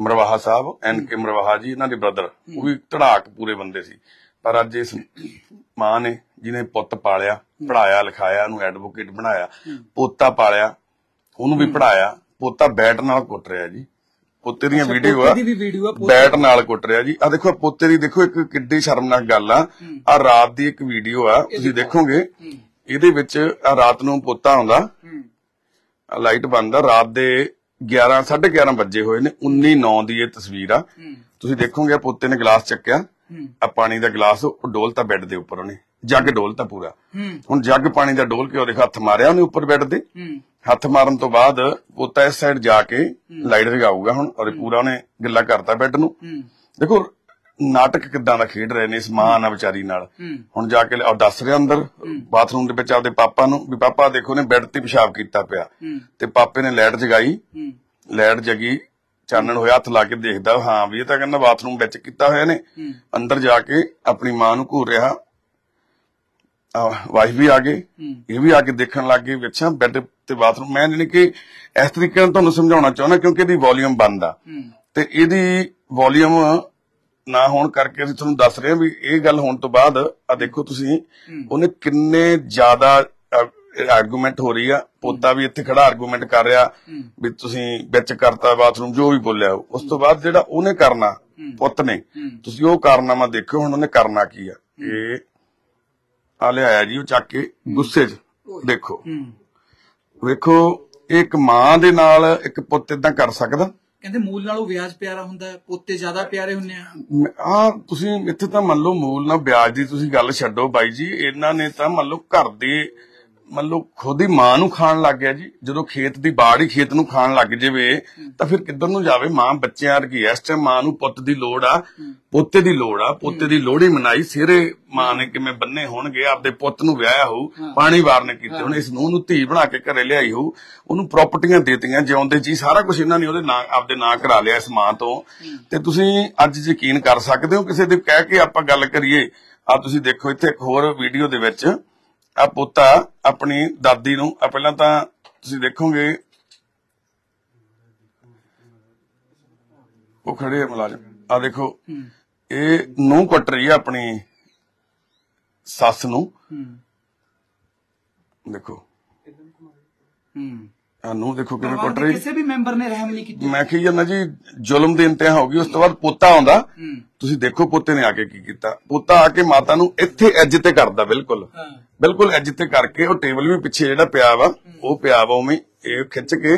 ਮਰਵਾਹਾ ਸਾਹਿਬ ਐਨ ਕੇ ਮਰਵਾਹਾ ਜੀ ਇਹਨਾਂ ਦੇ ਬ੍ਰਦਰ ਉਹ ਵੀ ਧੜਾਕ ਪੂਰੇ ਬੰਦੇ ਸੀ। ਪਰ ਅੱਜ ਇਸ ਮਾਂ ਨੇ ਜਿਹਨੇ ਪੁੱਤ ਪਾਲਿਆ ਪੜਾਇਆ ਲਿਖਾਇਆ ਉਹਨੂੰ ਐਡਵੋਕੇਟ ਬਣਾਇਆ ਪੋਤਾ ਪਾਲਿਆ ਉਹਨੂੰ ਵੀ ਪੜਾਇਆ ਪੋਤਾ ਬੈਟ ਨਾਲ ਕੁੱਟ ਰਿਹਾ ਜੀ। ਪੋਤੇ ਦੀਆਂ ਵੀਡੀਓ ਆ। ਬੈਟ ਨਾਲ ਕੁੱਟ ਰਿਹਾ ਜੀ। ਆ ਦੇਖੋ ਪੋਤੇ ਦੀ ਦੇਖੋ ਇੱਕ ਕਿੱਡੀ ਸ਼ਰਮਨਾਕ ਗੱਲ ਆ। ਆ ਰਾਤ ਦੀ ਇੱਕ ਵੀਡੀਓ ਆ ਤੁਸੀਂ ਦੇਖੋਗੇ ਇਹਦੇ ਵਿੱਚ ਆ ਰਾਤ ਨੂੰ ਪੋਤਾ ਆਉਂਦਾ। ਆ ਲਾਈਟ ਬੰਦ ਆ ਰਾਤ ਦੇ 11 11:30 ਵਜੇ ਹੋਏ ਨੇ 19 9 ਦੀ ਇਹ ਤਸਵੀਰ ਆ। ਤੁਸੀਂ ਦੇਖੋਗੇ ਪੋਤੇ ਨੇ ਗਲਾਸ ਚੱਕਿਆ। ਆ ਪਾਣੀ ਦਾ ਗਲਾਸ ਉਹ ਡੋਲਤਾ ਬੈੱਡ ਦੇ ਉੱਪਰ ਉਹਨੇ। ਜੱਗ ਡੋਲਤਾ ਪੂਰਾ। ਹੁਣ ਜੱਗ ਪਾਣੀ ਦਾ ਡੋਲ ਕੇ ਉਹਦੇ ਹੱਥ ਮਾਰਿਆ ਉਹਨੇ ਉੱਪਰ ਬੈੱਡ ਦੇ ਹੱਥ ਮਾਰਨ ਤੋਂ ਬਾਅਦ ਪੋਤਾ ਇਸ ਸਾਈਡ ਜਾ ਕੇ ਲਾਈਟ ਜਗਾਊਗਾ ਹੁਣ ਔਰ ਪੂਰਾ ਉਹਨੇ ਗਿੱਲਾ ਕਰਤਾ ਬੈੱਡ ਨੂੰ। ਦੇਖੋ ਨਾਟਕ ਕਿਦਾਂ ਦਾ ਖੇਡ ਰਹੇ ਨੇ ਇਸ ਮਾਂ ਨਾਲ ਵਿਚਾਰੀ ਨਾਲ। ਹੁਣ ਜਾ ਕੇ ਉਹ ਦੱਸ ਰਿਹਾ ਅੰਦਰ ਬਾਥਰੂਮ ਦੇ ਵਿੱਚ ਆਪਦੇ ਪਾਪਾ ਨੂੰ ਵੀ ਪਾਪਾ ਦੇਖੋ ਨੇ ਬੈੱਡ ਤੇ ਪਿਸ਼ਾਬ ਕੀਤਾ ਪਿਆ। ਤੇ ਪਾਪੇ ਨੇ ਲਾਈਟ ਜਗਾਈ। ਲਾਈਟ ਜਗੀ ਚਾਨਣ ਹੋਇਆ ਹੱਥ ਲਾ ਕੇ ਦੇਖਦਾ ਹਾਂ ਵੀ ਇਹ ਤਾਂ ਕਹਿੰਦਾ ਬਾਥਰੂਮ ਵਿੱਚ ਕੀਤਾ ਹੋਇਆ ਨੇ। ਅੰਦਰ ਜਾ ਕੇ ਆਪਣੀ ਮਾਂ ਨੂੰ ਘੂਰ ਰਿਹਾ। ਵਾਈਫ ਵੀ ਆ ਗਏ ਇਹ ਵੀ ਆ ਕੇ ਦੇਖਣ ਲੱਗ ਗਏ ਅੱਛਾ ਬੈੱਡ ਤੇ ਬਾਥਰੂਮ ਮੈਂ ਜਾਣੀ ਕਿ ਇਸ ਤਰੀਕੇ ਨਾਲ ਤੁਹਾਨੂੰ ਸਮਝਾਉਣਾ ਚਾਹੁੰਦਾ ਕਿਉਂਕਿ ਇਹਦੀ ਵੋਲਿਊਮ ਬੰਦ ਆ। ਤੇ ਇਹਦੀ ਵੋਲਿਊਮ ਨਾ ਹੋਣ ਕਰਕੇ ਅਸੀਂ ਤੁਹਾਨੂੰ ਦੱਸ ਰਹੇ ਹਾਂ ਵੀ ਇਹ ਗੱਲ ਹੋਣ ਤੋਂ ਬਾਅਦ ਆ ਦੇਖੋ ਤੁਸੀਂ ਉਹਨੇ ਕਿੰਨੇ ਜ਼ਿਆਦਾ ਆਰਗੂਮੈਂਟ ਹੋ ਰਹੀ ਆ। ਪੋਤਾ ਵੀ ਇੱਥੇ ਖੜਾ ਆਰਗੂਮੈਂਟ ਕਰ ਰਿਹਾ ਵੀ ਤੁਸੀਂ ਵਿੱਚ ਕਰਤਾ ਬਾਥਰੂਮ ਜੋ ਵੀ ਬੋਲਿਆ। ਉਸ ਤੋਂ ਬਾਅਦ ਜਿਹੜਾ ਉਹਨੇ ਕਰਨਾ ਪੁੱਤ ਨੇ ਤੁਸੀਂ ਉਹ ਕਾਰਨਾਮਾ ਦੇਖੋ ਹੁਣ ਉਹਨੇ ਕਰਨਾ ਕੀ ਆ। ਇਹ ਆ ਲਿਆਇਆ ਜੀ ਉਹ ਚੱਕ ਕੇ ਗੁੱਸੇ 'ਚ। ਦੇਖੋ। ਵੇਖੋ ਇੱਕ ਮਾਂ ਦੇ ਨਾਲ ਇੱਕ ਪੁੱਤ ਇਦਾਂ ਕਰ ਸਕਦਾ? ਕਹਿੰਦੇ ਮੂਲ ਨਾਲੋਂ ਵਿਆਜ ਪਿਆਰਾ ਹੁੰਦਾ ਹੈ ਪੋਤੇ ਜ਼ਿਆਦਾ ਪਿਆਰੇ ਹੁੰਦੇ ਆ। ਆ ਤੁਸੀਂ ਇੱਥੇ ਤਾਂ ਮੰਨ ਲਓ ਮੂਲ ਨਾਲ ਵਿਆਜ ਦੀ ਤੁਸੀਂ ਗੱਲ ਛੱਡੋ ਬਾਈ ਜੀ ਇਹਨਾਂ ਨੇ ਤਾਂ ਮੰਨ ਲਓ ਘਰ ਦੇ ਮੰਨ ਲਓ ਖੁਦ ਹੀ ਮਾਂ ਨੂੰ ਖਾਣ ਲੱਗ ਗਿਆ ਜੀ ਜਦੋਂ ਖੇਤ ਦੀ ਬਾੜ ਹੀ ਖੇਤ ਨੂੰ ਖਾਣ ਲੱਗ ਜਾਵੇ ਤਾਂ ਫਿਰ ਕਿੱਧਰ ਨੂੰ ਜਾਵੇ? ਮਾਂ ਬੱਚਿਆਂ ਵਰਗੀ। ਇਸ ਟਾਈਮ ਮਾਂ ਨੂੰ ਪੁੱਤ ਦੀ ਲੋੜ ਆ ਪੋਤੇ ਦੀ ਲੋੜ ਆ। ਪੋਤੇ ਦੀ ਲੋੜੀ ਮਨਾਈ ਸਿਰੇ ਮਾਂ ਨੇ ਕਿਵੇਂ ਬੰਨੇ ਹੋਣਗੇ? ਆਪਦੇ ਪੁੱਤ ਨੂੰ ਵਿਆਹਿਆ ਹੋਊ ਪਾਣੀ ਵਾਰਨੇ ਕੀਤੇ ਹੁਣ। ਇਸ ਨੂੰ ਨੂੰ ਧੀ ਬਣਾ ਕੇ ਘਰੇ ਲਿਆਈ ਹੋਊ। ਉਹਨੂੰ ਪ੍ਰਾਪਰਟੀਆਂ ਦੇਤੀਆਂ ਜਿਉਂਦੇ ਜੀ। ਸਾਰਾ ਕੁਝ ਇਹਨਾਂ ਨੇ ਉਹਦੇ ਨਾਂ ਆਪਦੇ ਨਾਂ ਕਰਾ ਲਿਆ ਇਸ ਮਾਂ ਤੋਂ। ਤੇ ਤੁਸੀਂ ਅੱਜ ਯਕੀਨ ਕਰ ਸਕਦੇ ਹੋ ਕਿਸੇ ਦੇ ਕਹਿ ਕੇ ਆਪਾਂ ਗੱਲ ਕਰੀਏ। ਆ ਤੁਸੀਂ ਦੇਖੋ ਇੱਥੇ ਇੱਕ ਹੋਰ ਵੀਡੀਓ ਦੇ ਵਿੱਚ ਆ ਪੋਤਾ ਆਪਣੀ ਦਾਦੀ ਨੂੰ ਆ ਪਹਿਲਾਂ ਤਾਂ ਤੁਸੀਂ ਦੇਖੋਗੇ ਉਹ ਖੜੇ ਆ ਮੁਲਾਜ਼ਮ। ਆ ਦੇਖੋ ਇਹ ਨੂੰ ਕੱਟ ਰਹੀ ਆ ਆਪਣੀ ਸੱਸ ਨੂੰ। ਦੇਖੋ। ਹੂੰ। ਨੂੰ ਦੇਖੋ ਕਿਵੇਂ ਕੱਟ ਰਹੀ। ਕਿਸੇ ਵੀ ਮੈਂਬਰ ਨੇ ਰਹਿਮ ਨਹੀਂ ਕੀਤੀ। ਮੈਂ ਕਹੀ ਜਾਂਦਾ ਜੀ ਜ਼ੁਲਮ ਦੇ ਇੰਤਹਾ ਹੋ ਗਈ ਉਸ ਤੋਂ ਬਾਅਦ ਪੋਤਾ ਆਉਂਦਾ। ਤੁਸੀਂ ਦੇਖੋ ਪੋਤੇ ਨੇ ਆ ਕੇ ਕੀ ਕੀਤਾ। ਪੋਤਾ ਆ ਕੇ ਮਾਤਾ ਨੂੰ ਇੱਥੇ ਐਜ ਤੇ ਕਰਦਾ ਬਿਲਕੁਲ। ਬਿਲਕੁਲ ਐਜ ਤੇ ਕਰਕੇ ਉਹ ਟੇਬਲ ਵੀ ਪਿੱਛੇ ਜਿਹੜਾ ਪਿਆ ਵਾ ਉਹ ਪਿਆ ਵਾ ਉਵੇਂ। ਇਹ ਖਿੱਚ ਕੇ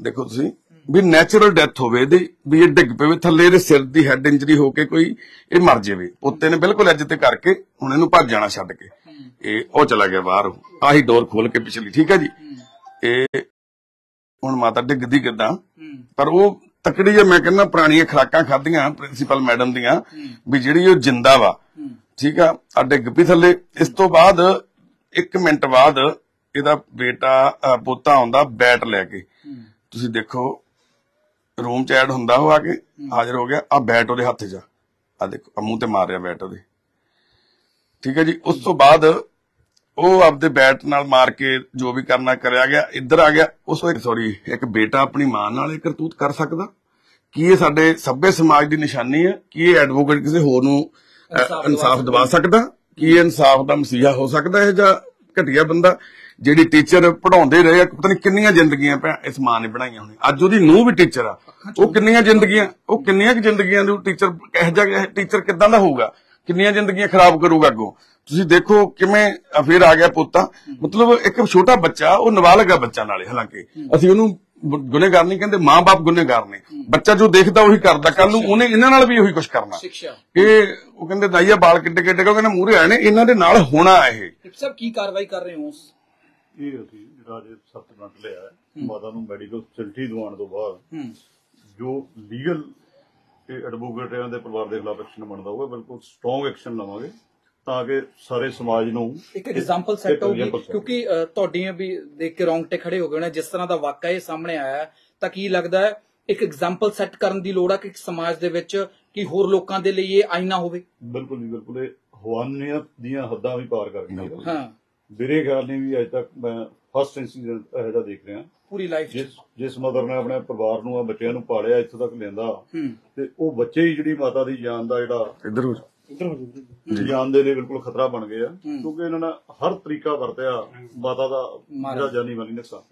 ਦੇਖੋ ਤੁਸੀਂ ਵੀ ਨੈਚੁਰਲ ਡੈਥ ਹੋਵੇ ਇਹਦੀ ਵੀ ਇਹ ਡਿੱਗ ਪਵੇ ਥੱਲੇ ਇਹਦੇ ਸਿਰ ਦੀ ਹੈਡ ਇੰਜਰੀ ਹੋ ਕੇ ਕੋਈ ਇਹ ਮਰ ਜਾਵੇ। ਪੋਤੇ ਨੇ ਬਿਲਕੁਲ ਐਜ ਤੇ ਕਰਕੇ ਹੁਣ ਇਹਨੂੰ ਭੱਜ ਜਾਣਾ ਛੱਡ ਕੇ। ਇਹ ਉਹ ਚਲਾ ਗਿਆ ਬਾਹਰ ਆਹੀ ਡੋਰ ਖੋਲ ਕੇ ਪਿਛਲੀ ਠੀਕ ਹੈ ਜੀ? ਇਹ ਹੁਣ ਮਾਤਾ ਡਿੱਗਦੀ ਕਿਦਾਂ? ਪਰ ਉਹ ਤਕੜੀ ਹੈ ਮੈਂ ਕਹਿੰਦਾ ਪੁਰਾਣੀਆਂ ਖਰਾਕਾਂ ਖਾਧੀਆਂ ਪ੍ਰਿੰਸੀਪਲ ਮੈਡਮ ਦੀਆਂ ਵੀ ਜਿਹੜੀ ਉਹ ਜਿੰਦਾ ਵਾ। ਠੀਕ ਆ ਆ ਡਿੱਗ ਪਈ ਥੱਲੇ। ਇਸ ਤੋਂ ਬਾਅਦ 1 ਮਿੰਟ ਬਾਅਦ ਇਹਦਾ ਬੇਟਾ ਪੋਤਾ ਆਉਂਦਾ ਬੈਟ ਲੈ ਕੇ। ਤੁਸੀਂ ਦੇਖੋ ਰੂਮ ਚ ਐਡ ਹੁੰਦਾ ਉਹ ਆ ਕੇ ਹਾਜ਼ਰ ਹੋ ਗਿਆ। ਆ ਬੈਟ ਉਹਦੇ ਹੱਥ 'ਚ ਆ। ਦੇਖੋ ਮੂੰਹ ਤੇ ਮਾਰ ਰਿਹਾ ਬੈਟ ਉਹਦੇ। ਠੀਕ ਹੈ ਜੀ ਉਸ ਤੋਂ ਬਾਅਦ ਉਹ ਆਪਦੇ ਬੈਟ ਨਾਲ ਮਾਰ ਕੇ ਜੋ ਵੀ ਕਰਨਾ ਕਰਿਆ ਗਿਆ ਇੱਧਰ ਆ ਗਿਆ। ਉਸ ਵੇਲੇ ਸੌਰੀ ਇੱਕ ਬੇਟਾ ਆਪਣੀ ਮਾਂ ਨਾਲ ਇਹ ਕਰਤੂਤ ਕਰ ਸਕਦਾ? ਕੀ ਇਹ ਸਾਡੇ ਸੱਭੇ ਸਮਾਜ ਦੀ ਨਿਸ਼ਾਨੀ ਹੈ? ਕੀ ਇਹ ਐਡਵੋਕੇਟ ਕਿਸੇ ਹੋਰ ਨੂੰ ਇਨਸਾਫ਼ ਦਿਵਾ ਸਕਦਾ? ਕੀ ਇਹ ਇਨਸਾਫ ਦਾ ਮਸੀਹਾ ਹੋ ਸਕਦਾ ਹੈ ਜਾਂ ਘਟੀਆ ਬੰਦਾ? ਜਿਹੜੀ ਟੀਚਰ ਪੜਾਉਂਦੇ ਰਹੇ ਆ, ਪਤਾ ਨਹੀਂ ਕਿੰਨੀਆਂ ਜ਼ਿੰਦਗੀਆਂ ਇਸ ਮਾਂ ਨੇ ਬਣਾਈਆਂ ਹੋਣੀਆਂ। ਅੱਜ ਉਹਦੀ ਨੂੰਹ ਵੀ ਟੀਚਰ ਆ। ਉਹ ਕਿੰਨੀਆਂ ਜ਼ਿੰਦਗੀਆਂ ਉਹ ਕਿੰਨੀਆਂ ਜ਼ਿੰਦਗੀਆਂ ਦੇ ਟੀਚਰ ਕਿਹੋ ਜਿਹਾ ਟੀਚਰ ਕਿਦਾਂ ਦਾ ਹੋਊਗਾ? ਕਿੰਨੀਆਂ ਜ਼ਿੰਦਗੀਆਂ ਖਰਾਬ ਕਰੂਗਾ ਅੱਗੋਂ? ਤੁਸੀਂ ਦੇਖੋ ਕਿਵੇਂ ਫਿਰ ਆ ਗਿਆ ਪੋਤਾ। ਮਤਲਬ ਇੱਕ ਛੋਟਾ ਬੱਚਾ ਉਹ ਨਾਬਾਲਗ ਆ ਬੱਚਾ ਨਾਲੇ ਹਾਲਾਂਕਿ। ਅਸੀਂ ਉਹਨੂੰ ਗੁਨੇਗਾਰ ਨਹੀਂ ਕਹਿੰਦੇ ਮਾਂ-ਬਾਪ ਗੁਨੇਗਾਰ ਨੇ। ਬੱਚਾ ਜੋ ਦੇਖਦਾ ਉਹੀ ਕਰਦਾ। ਕੱਲ ਨੂੰ ਉਹਨੇ ਇਹਨਾਂ ਨਾਲ ਵੀ ਉਹੀ ਕੁਝ ਕਰਨਾ। ਇਹ ਉਹ ਕਹਿੰਦੇ ਦਾਈਆ ਬਾਲ ਕਿੱਡੇ ਕਿੱਡੇ ਕੋ ਕਹਿੰਦੇ ਮੂਹਰੇ ਆਏ ਨੇ ਇਹਨਾਂ ਦੇ ਨਾਲ ਹੋਣਾ ਇਹ। ਸਭ ਕੀ ਕਾਰਵਾਈ ਕਰ ਰਹੇ ਹੋ ਉਸ? ਇਹ ਅਸੀਂ ਜਿਹੜਾ ਜੇ ਸਪਲੀਮੈਂਟ ਲਿਆ ਹੈ, ਮਾਤਾ ਨੂੰ ਮੈਡੀਕਲ ਫੈਸਿਲਿਟੀ ਦਿਵਾਉਣ ਤੋਂ ਬਾਅਦ ਜੋ ਲੀਗਲ ਐਡਵੋਕੇਟਾਂ ਦੇ ਪਰਿਵਾਰ ਦੇ ਖਿਲਾਫ ਐਕਸ਼ਨ ਬਣਦਾ ਹੋਊਗਾ ਬਿਲਕੁਲ ਸਟਰੋਂਗ ਐਕਸ਼ਨ ਲਵਾਂਗੇ। ਤਾਂ ਕਿ ਸਾਰੇ ਸਮਾਜ ਨੂੰ ਇੱਕ ਐਗਜ਼ਾਮਪਲ ਸੈੱਟ ਹੋਊਗੀ ਕਿਉਂਕਿ ਤੁਹਾਡੀਆਂ ਵੀ ਦੇਖ ਕੇ ਰੌਂਗਟੇ ਖੜੇ ਹੋ ਗਏ ਹੋਣੇ ਜਿਸ ਤਰ੍ਹਾਂ ਦਾ ਵਾਕਿਆ ਇਹ ਸਾਹਮਣੇ ਆਇਆ ਤਾਂ ਕੀ ਲੱਗਦਾ ਹੈ ਇੱਕ ਐਗਜ਼ਾਮਪਲ ਸੈੱਟ ਕਰਨ ਦੀ ਲੋੜ ਹੈ ਕਿ ਇੱਕ ਸਮਾਜ ਦੇ ਵਿੱਚ ਕਿ ਹੋਰ ਲੋਕਾਂ ਦੇ ਲਈ ਇਹ ਆਈਨਾ ਹੋਵੇ? ਬਿਲਕੁਲ ਜੀ ਬਿਲਕੁਲ। ਇਹ ਹਵਾਨੀਅਤ ਦੀਆਂ ਹੱਦਾਂ ਵੀ ਪਾਰ ਕਰ ਗਈ ਹੈ ਹਾਂ। ਮੇਰੇ ਖਿਆਲ ਨਹੀਂ ਵੀ ਅਜੇ ਤੱਕ ਮੈਂ ਫਸਟ ਇੰਸੀਡੈਂਟ ਇਹੋ ਜਿਹਾ ਦੇਖ ਰਿਹਾ। ਪੂਰੀ ਲਾਈਫ ਜਿਸ ਜਿਸ ਮਦਰ ਨੇ ਆਪਣੇ ਪਰਿਵਾਰ ਨੂੰ ਆ ਬੱਚਿਆਂ ਨੂੰ ਪਾਲਿਆ ਇੱਥੋਂ ਤੱਕ ਲਿਆਂਦਾ। ਹੂੰ। ਤੇ ਉਹ ਬੱਚੇ ਹੀ ਜਿਹੜੀ ਮਾਤਾ ਦੀ ਜਾਨ ਦਾ ਜਿਹੜਾ ਇੱਧਰ ਜਾਨ ਦੇ ਲਈ ਬਿਲਕੁਲ ਖਤਰਾ ਬਣ ਗਏ ਆ ਕਿਉਂਕਿ ਇਹਨਾਂ ਨੇ ਹਰ ਤਰੀਕਾ ਵਰਤਿਆ ਮਾਤਾ ਦਾ। ਜਿਹੜਾ ਜਾਨੀ ਮਾਲੀ ਨੁਕਸਾਨ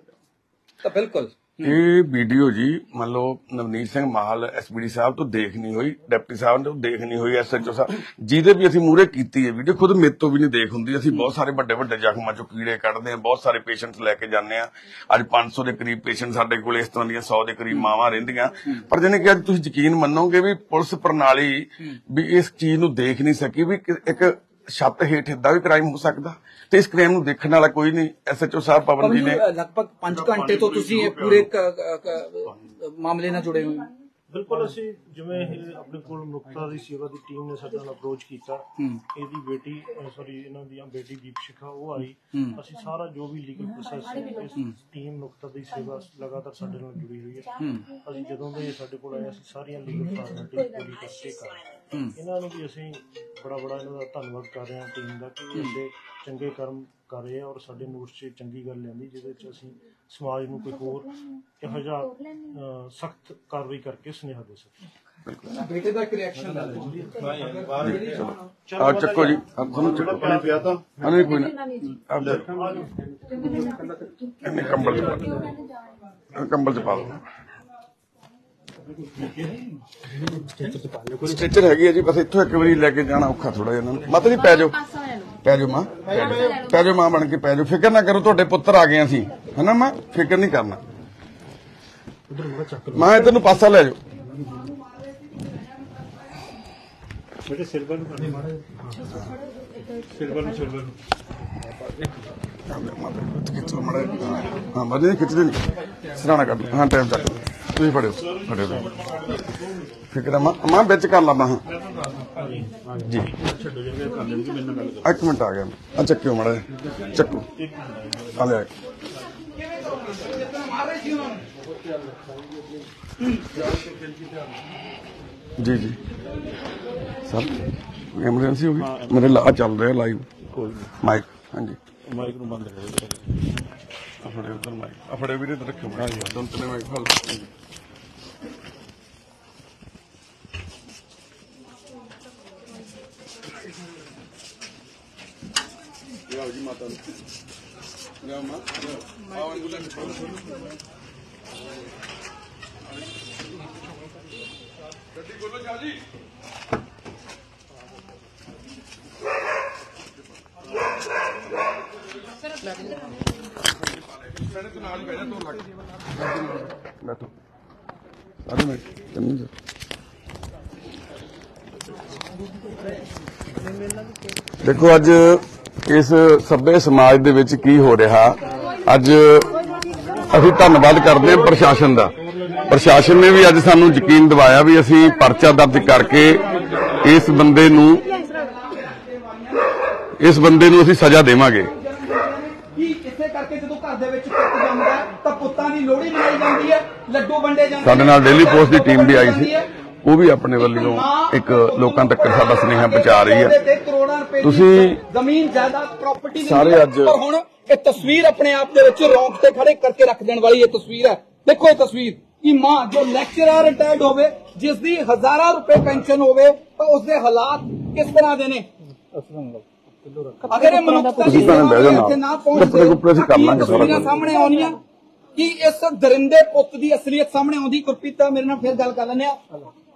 ਤਾਂ ਬਿਲਕੁਲ। ਇਹ ਵੀਡੀਓ ਜੀ ਮੰਨ ਲਓ ਨਵਨੀਤ ਸਿੰਘ ਮਾਹਲ ਐਸਪੀਡੀ ਸਾਹਿਬ ਤੋਂ ਦੇਖ ਨਹੀਂ ਹੋਈ ਡਿਪਟੀ ਸਾਹਿਬ ਤੋਂ ਦੇਖ ਨਹੀਂ ਹੋਈ ਐਸਐਚਓ ਸਾਹਿਬ ਜਿਹਦੇ ਵੀ ਅਸੀਂ ਮੂਰੇ ਕੀਤੀ ਹੈ ਵੀਡੀਓ ਖੁਦ ਮੇਰੇ ਤੋਂ ਵੀ ਨਹੀਂ ਦੇਖ ਹੁੰਦੀ। ਅਸੀਂ ਬਹੁਤ ਸਾਰੇ ਵੱਡੇ ਵੱਡੇ ਜ਼ਖਮਾਂ ਚੋਂ ਕੀੜੇ ਕੱਢਦੇ ਹਾਂ ਬਹੁਤ ਸਾਰੇ ਪੇਸ਼ੈਂਟਸ ਲੈ ਕੇ ਜਾਂਦੇ ਆ ਅੱਜ 500 ਦੇ ਕਰੀਬ ਪੇਸ਼ੈਂਟ ਸਾਡੇ ਕੋਲ ਇਸ ਤਰ੍ਹਾਂ ਦੀਆਂ 100 ਦੇ ਕਰੀਬ ਮਾਵਾਂ ਰਹਿੰਦੀਆਂ। ਪਰ ਜਿਹਨੇ ਕਿ ਅੱਜ ਤੁਸੀਂ ਯਕੀਨ ਮੰਨੋਗੇ ਵੀ ਪੁਲਿਸ ਪ੍ਰਣਾਲੀ ਵੀ ਇਸ ਚੀਜ਼ ਨੂੰ ਦੇਖ ਨਹੀਂ ਸਕੀ ਵੀ ਇੱਕ ਛੱਤ ਹੇਠ ਏਦਾਂ ਵੀ ਕ੍ਰਾਈਮ ਹੋ ਸਕਦਾ। ਤੇ ਇਸ ਕ੍ਰਾਈਮ ਨੂੰ ਦੇਖਣ ਵਾਲਾ ਕੋਈ ਨਹੀਂ। ਐਸਐਚਓ ਸਾਹਿਬ ਪਵਨ ਜੀ ਨੇ ਲਗਭਗ 5 ਘੰਟੇ ਤੋਂ ਤੁਸੀਂ ਇਹ ਪੂਰੇ ਮਾਮਲੇ ਨਾਲ ਜੁੜੇ ਹੋਏ ਹੋ। ਬਿਲਕੁਲ ਅਸੀਂ ਜਿਵੇਂ ਇਹ ਆਪਣੇ ਕੋਲ ਮੁਕਤਾ ਦੀ ਸੇਵਾ ਦੀ ਟੀਮ ਨੇ ਸਾਡੇ ਨਾਲ ਅਪਰੋਚ ਕੀਤਾ। ਇਹਦੀ ਬੇਟੀ ਸੌਰੀ ਇਹਨਾਂ ਦੀ ਬੇਟੀ ਦੀਪ ਸ਼ਿਖਾ ਉਹ ਆਈ। ਅਸੀਂ ਸਾਰਾ ਜੋ ਵੀ ਲੀਗਲ ਪ੍ਰੋਸੈਸ ਹੈ ਇਸ ਟੀਮ ਮੁਕਤਾ ਦੀ ਸੇਵਾ ਲਗਾਤਾਰ ਸਾਡੇ ਨਾਲ ਜੁੜੀ ਹੋਈ ਹੈ। ਅਸੀਂ ਜਦੋਂ ਦੇ ਇਹ ਸਾਡੇ ਕੋਲ ਆਏ ਅਸੀਂ ਸਾਰੀਆਂ ਲੀਗਲ ਫਾਰਮੈਲਿਟੀਜ਼ ਪੂਰੀ ਕਰਕੇ ਕਰ ਇਹਨਾਂ ਨੂੰ ਵੀ ਅਸੀਂ ਬੜਾ ਬੜਾ ਇਹਨਾਂ ਦਾ ਧੰਨਵਾਦ ਕਰ ਰਹੇ ਹਾਂ ਟੀਮ ਦਾ ਕਿ ਇਹ ਚੰਗੇ ਕਰਮ ਕਰ ਰਹੇ ਆ ਔਰ ਸਾਡੇ ਨੋਟਸ 'ਚ ਚੰਗੀ ਗੱਲ ਲੈਂਦੀ ਜਿਹਦੇ 'ਚ ਅਸੀਂ ਸਮਾਜ ਨੂੰ ਕੋਈ ਹੋਰ ਇਹੋ ਜਿਹਾ ਸਖਤ ਕਾਰਵਾਈ ਕਰਕੇ ਸੁਨੇਹਾ ਦੇ ਸਕੀਏ ਬੇਟੇ ਦਾ ਇੱਕ ਰਿਐਕਸ਼ਨ ਲੈ ਲਓ ਆ ਚੱਕੋ ਜੀ। ਆ ਤੁਹਾਨੂੰ ਚੱਕੋ। ਪਾਣੀ ਪਿਆ ਤਾਂ। ਹਾਂ ਨਹੀਂ ਕੋਈ ਨਾ। ਆ ਲੈ ਇਹਨੇ ਕੰਬਲ ਚ ਪਾ ਦਿਓ। ਆਹ ਕੰਬਲ ਚ ਪਾ ਦੋ ਸਟ੍ਰੈਚਰ ਹੈਗੀ ਹੈ ਜੀ ਬਸ ਇੱਥੋਂ ਇੱਕ ਵਾਰੀ ਲੈ ਕੇ ਜਾਣਾ ਔਖਾ ਥੋੜਾ ਜਿਹਾ ਇਹਨਾਂ ਨੂੰ। ਮਤ ਜੀ ਪੈ ਜਾਓ। ਪੈ ਜਾਓ ਮਾਂ। ਪੈ ਜਾਓ ਮਾਂ ਬਣ ਕੇ ਪੈ ਜਾਓ। ਫਿਕਰ ਨਾ ਕਰੋ ਤੁਹਾਡੇ ਪੁੱਤਰ ਆ ਗਏ ਅਸੀਂ। ਹਨਾ ਮਾਂ? ਫਿਕਰ ਨਹੀਂ ਕਰਨਾ। ਮਾਂ ਇੱਧਰ ਨੂੰ ਪਾਸਾ ਲੈ ਜਾਓ ਬੇਟੇ ਸਿਲਵਰ ਨੂੰ ਕਰਦੇ ਮਾੜਾ ਸਿਲਵਰ ਨੂੰ ਸਿਲਵਰ ਨੂੰ। ਖਿੱਚੋ ਮੜਾ ਹਾਂ? ਮਦੇ ਖਿੱਚਦੇ ਨਹੀਂ। ਸਰਾਣਾ ਕੱਢ ਹਾਂ ਟਾਈਮ ਚੱਕ ਤੁਸੀਂ ਫੜਿਓ ਫੜਿਓ। ਤੁਸੀਂ। ਫਿਕਰ ਆ ਮਾਂ ਮਾਂ ਵਿੱਚ ਕਰ ਲਾ ਬਾਹਾਂ ਜੀ। ਛੱਡੋ ਜਿਵੇਂ ਕਰ ਲੈਣਗੇ ਮੇਰੇ ਨਾਲ ਗੱਲ ਕਰੋ। ਇੱਕ ਮਿੰਟ ਆ ਗਿਆ। ਆ ਚੱਕਿਓ ਮੜਾ ਚੱਕੋ। ਆ ਲੈ ਜੀ ਜੀ। ਸਰ ਐਮਰਜੈਂਸੀ ਹੋ ਗਈ? ਮੇਰੇ ਲਾ ਚੱਲ ਰਿਹਾ ਲਾਈਵ ਮਾਈਕ ਹਾਂਜੀ। ਮਾਈਕ ਨੂੰ ਬੰਦ ਕਰੋ। ਅਫੜੇ ਉਧਰ ਮਾਈਕ ਅਫੜੇ ਵੀਰੇ ਤੇ ਰੱਖਿਓ। ਬਣਾ ਦੋਨ ਤਨੇ ਮਾਈਕ ਫਲ ਲਿਆਓ ਜੀ ਮਾਤਾ ਨੂੰ। ਗੱਡੀ ਕੋਲੋਂ ਜਾ ਮੈਨੇ ਤੂੰ ਨਾਲ ਹੀ ਬਹਿ ਜਾ ਤੂੰ ਲੱਗ ਬੈਠੋ ਸਾਰੇ ਮੈਂ ਤੈਨੂੰ ਜਾ ਦੇਖੋ ਅੱਜ ਇਸ ਸਭੇ ਸਮਾਜ ਦੇ ਵਿੱਚ ਕੀ ਹੋ ਰਿਹਾ? ਅੱਜ ਅਸੀਂ ਧੰਨਵਾਦ ਕਰਦੇ ਹਾਂ ਪ੍ਰਸ਼ਾਸਨ ਦਾ। ਪ੍ਰਸ਼ਾਸਨ ਨੇ ਵੀ ਅੱਜ ਸਾਨੂੰ ਯਕੀਨ ਦਿਵਾਇਆ ਵੀ ਅਸੀਂ ਪਰਚਾ ਦਰਜ ਕਰਕੇ ਇਸ ਬੰਦੇ ਨੂੰ ਇਸ ਬੰਦੇ ਨੂੰ ਅਸੀਂ ਸਜ਼ਾ ਦੇਵਾਂਗੇ। ਕੀ ਇਸੇ ਕਰਕੇ ਜਦੋਂ ਘਰ ਦੇ ਵਿੱਚ ਪੁੱਤ ਜੰਮਦਾ ਹੈ, ਤਾਂ ਪੁੱਤਾਂ ਦੀ ਲੋਹੜੀ ਮਨਾਈ ਜਾਂਦੀ ਹੈ ਲੱਡੂ ਵੰਡੇ ਜਾਂਦੇ ਸਾਡੇ ਨਾਲ ਡੇਲੀ ਪੋਸਟ ਦੀ ਟੀਮ ਵੀ ਆਈ ਸੀ। ਉਹ ਵੀ ਆਪਣੇ ਵੱਲੋਂ ਇੱਕ ਲੋਕਾਂ ਤੱਕ ਸਾਡਾ ਸੁਨੇਹਾ ਪਹੁੰਚਾ ਰਹੀ ਹੈ। ਤੁਸੀਂ ਜ਼ਮੀਨ ਜਾਇਦਾਦ ਪ੍ਰਾਪਰਟੀ ਸਾਰੇ ਅੱਜ- ਪਰ ਹੁਣ ਇਹ ਤਸਵੀਰ ਆਪਣੇ ਆਪ ਦੇ ਵਿੱਚ ਰੌਂਕ ਤੇ ਖੜੇ ਕਰਕੇ ਰੱਖ ਦੇਣ ਵਾਲੀ ਇਹ ਤਸਵੀਰ ਹੈ। ਦੇਖੋ ਇਹ ਤਸਵੀਰ ਕਿ ਮਾਂ ਜੋ ਲੈਕਚਰਰ ਰਿਟਾਇਰਡ ਹੋਵੇ ਜਿਸ ਦੀ ਹਜ਼ਾਰਾਂ ਰੁਪਏ ਪੈਨਸ਼ਨ ਹੋਵੇ ਤਾਂ ਉਸ ਦੇ ਹਾਲਾਤ ਕਿਸ ਤਰ੍ਹਾਂ ਦੇ ਨੇ? ਅਗਰ ਇਹ ਮਨੁੱਖਤਾ ਦੀ। ਇੱਥੇ ਨਾ। ਪਹੁੰਚਦੇ। ਸਾਹਮਣੇ ਆਉਣੀਆਂ? ਕਿ ਇਸ ਦਰਿੰਦੇ ਪੁੱਤ ਦੀ ਅਸਲੀਅਤ ਸਾਹਮਣੇ ਆਉਂਦੀ? ਗੁਰਪ੍ਰੀਤ ਮੇਰੇ ਨਾਲ ਫਿਰ ਗੱਲ ਕਰ ਲੈਂਦੇ ਆ।